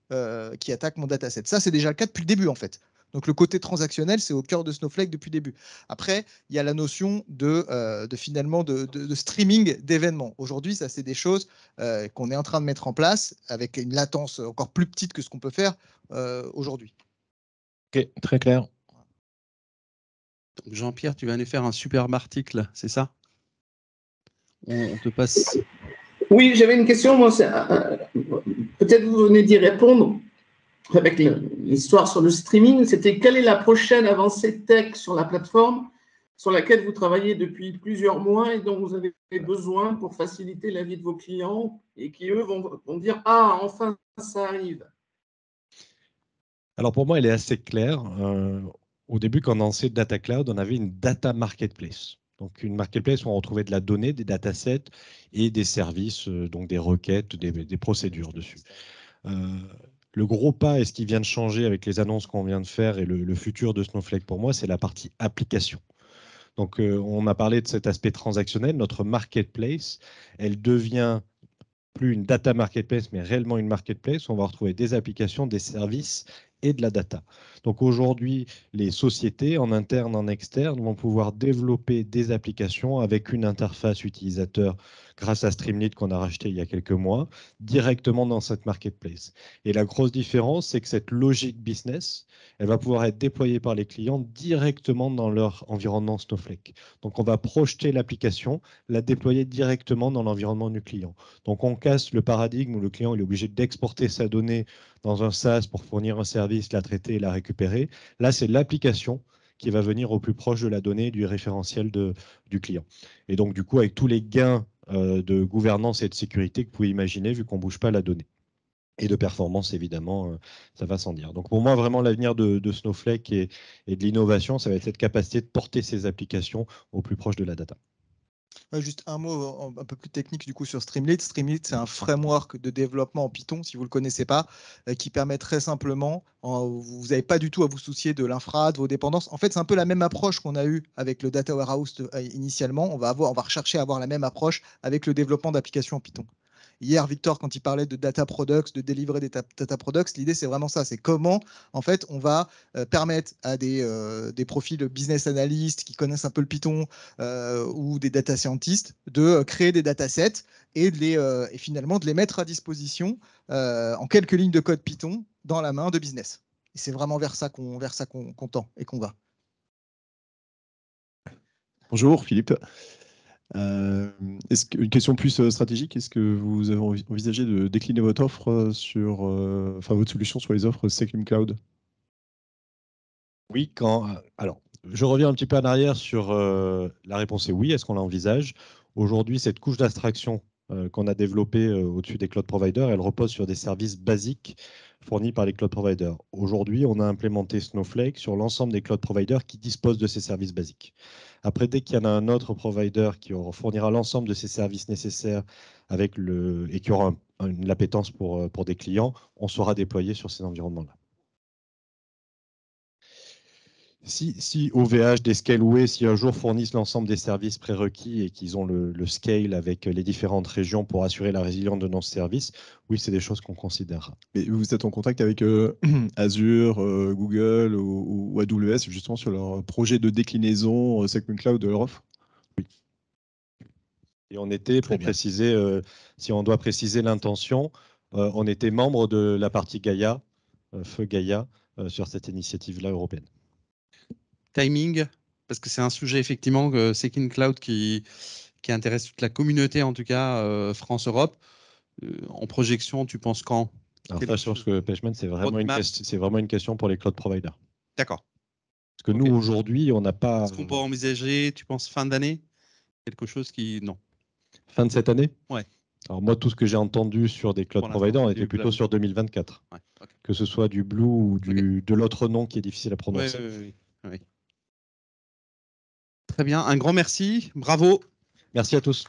qui attaque mon dataset. Ça, c'est déjà le cas depuis le début, en fait. Donc le côté transactionnel, c'est au cœur de Snowflake depuis le début. Après, il y a la notion de, euh, finalement de, streaming d'événements. Aujourd'hui, ça c'est des choses euh, qu'on est en train de mettre en place avec une latence encore plus petite que ce qu'on peut faire euh, aujourd'hui. Ok, très clair. Jean-Pierre, tu vas aller faire un superbe article, c'est ça? On, te passe. Oui, j'avais une question. Moi, peut-être vous venez d'y répondre avec l'histoire sur le streaming, c'était quelle est la prochaine avancée tech sur la plateforme sur laquelle vous travaillez depuis plusieurs mois et dont vous avez besoin pour faciliter la vie de vos clients et qui, eux, vont, dire Ah, enfin, ça arrive? Alors, pour moi, elle est assez claire. Euh, au début, quand on lancé Data Cloud, on avait une data marketplace. Donc, une marketplace où on retrouvait de la donnée, des datasets et des services, euh, donc des requêtes, des, procédures dessus. Euh, le gros pas et ce qui vient de changer avec les annonces qu'on vient de faire et le, futur de Snowflake pour moi, c'est la partie application. Donc, euh, on a parlé de cet aspect transactionnel. Notre marketplace, elle devient plus une data marketplace, mais réellement une marketplace. Où on va retrouver des applications, des services et de la data. Donc aujourd'hui, les sociétés en interne, en externe vont pouvoir développer des applications avec une interface utilisateur grâce à Streamlit qu'on a racheté il y a quelques mois, directement dans cette marketplace. Et la grosse différence, c'est que cette logique business, elle va pouvoir être déployée par les clients directement dans leur environnement Snowflake. Donc on va projeter l'application, la déployer directement dans l'environnement du client. Donc on casse le paradigme où le client est obligé d'exporter sa donnée dans un SaaS pour fournir un service, la traiter et la récupérer. Là, c'est l'application qui va venir au plus proche de la donnée du référentiel du client. Et donc, du coup, avec tous les gains euh, de gouvernance et de sécurité que vous pouvez imaginer, vu qu'on ne bouge pas la donnée. Et de performance, évidemment, euh, ça va sans dire. Donc pour moi, vraiment, l'avenir de, Snowflake et, et de l'innovation, ça va être cette capacité de porter ces applications au plus proche de la data. Juste un mot un peu plus technique du coup sur Streamlit. Streamlit, c'est un framework de développement en Python, si vous ne le connaissez pas, euh, qui permet très simplement, vous n'avez pas du tout à vous soucier de l'infra, de vos dépendances. En fait, c'est un peu la même approche qu'on a eu avec le Data Warehouse euh, initialement. On va, avoir, on va rechercher à avoir la même approche avec le développement d'applications en Python. Hier, Victor, quand il parlait de data products, de délivrer des data products, l'idée, c'est vraiment ça. C'est comment, en fait, on va euh, permettre à des, euh, des, profils business analysts qui connaissent un peu le Python euh, ou des data scientists de créer des datasets et, les, et finalement de les mettre à disposition en quelques lignes de code Python dans la main de business. C'est vraiment vers ça qu'on qu'on tend et qu'on va. Bonjour Philippe. Euh, est-ce une question plus euh, stratégique, est-ce que vous avez envisagé de décliner votre offre euh, sur, enfin votre solution sur les offres Seclum Cloud? Oui, quand. Alors, je reviens un petit peu en arrière sur la réponse est oui. Est-ce qu'on l'envisage Aujourd'hui, cette couche d'abstraction qu'on a développée au-dessus des cloud providers, elle repose sur des services basiques fournis par les cloud providers. Aujourd'hui, on a implémenté Snowflake sur l'ensemble des cloud providers qui disposent de ces services basiques. Après, dès qu'il y en a un autre provider qui fournira l'ensemble de ces services nécessaires avec le, et qui aura une l'appétence pour, pour des clients, on sera déployé sur ces environnements-là. Si, si OVH, des Scaleway, si un jour fournissent l'ensemble des services prérequis et qu'ils ont le, scale avec les différentes régions pour assurer la résilience de nos services, oui, c'est des choses qu'on considérera. Mais vous êtes en contact avec euh, <clears throat> Azure, euh, Google ou, AWS justement sur leur projet de déclinaison euh, Segment Cloud de leur offre? Oui. Et on était, pour préciser, si on doit préciser l'intention, on était membre de la partie Gaia, Feu Gaia, sur cette initiative-là européenne timing, parce que c'est un sujet effectivement, que Sekin Cloud qui, qui intéresse toute la communauté, en tout cas euh, France-Europe. Euh, en projection, tu penses quand? Alors, ça, je que Pashman, c'est vraiment, une c'est vraiment une question pour les cloud providers. D'accord. Parce que nous, aujourd'hui, on n'a pas. Est-ce qu'on peut envisager, tu penses, fin d'année? Quelque chose qui. Non. Fin de cette année? Ouais. Alors moi, tout ce que j'ai entendu sur des cloud providers, on était plutôt sur 2024. Que ce soit du Blue ou du, de l'autre nom qui est difficile à prononcer. Oui, oui. Très bien, un grand merci, bravo. Merci à tous.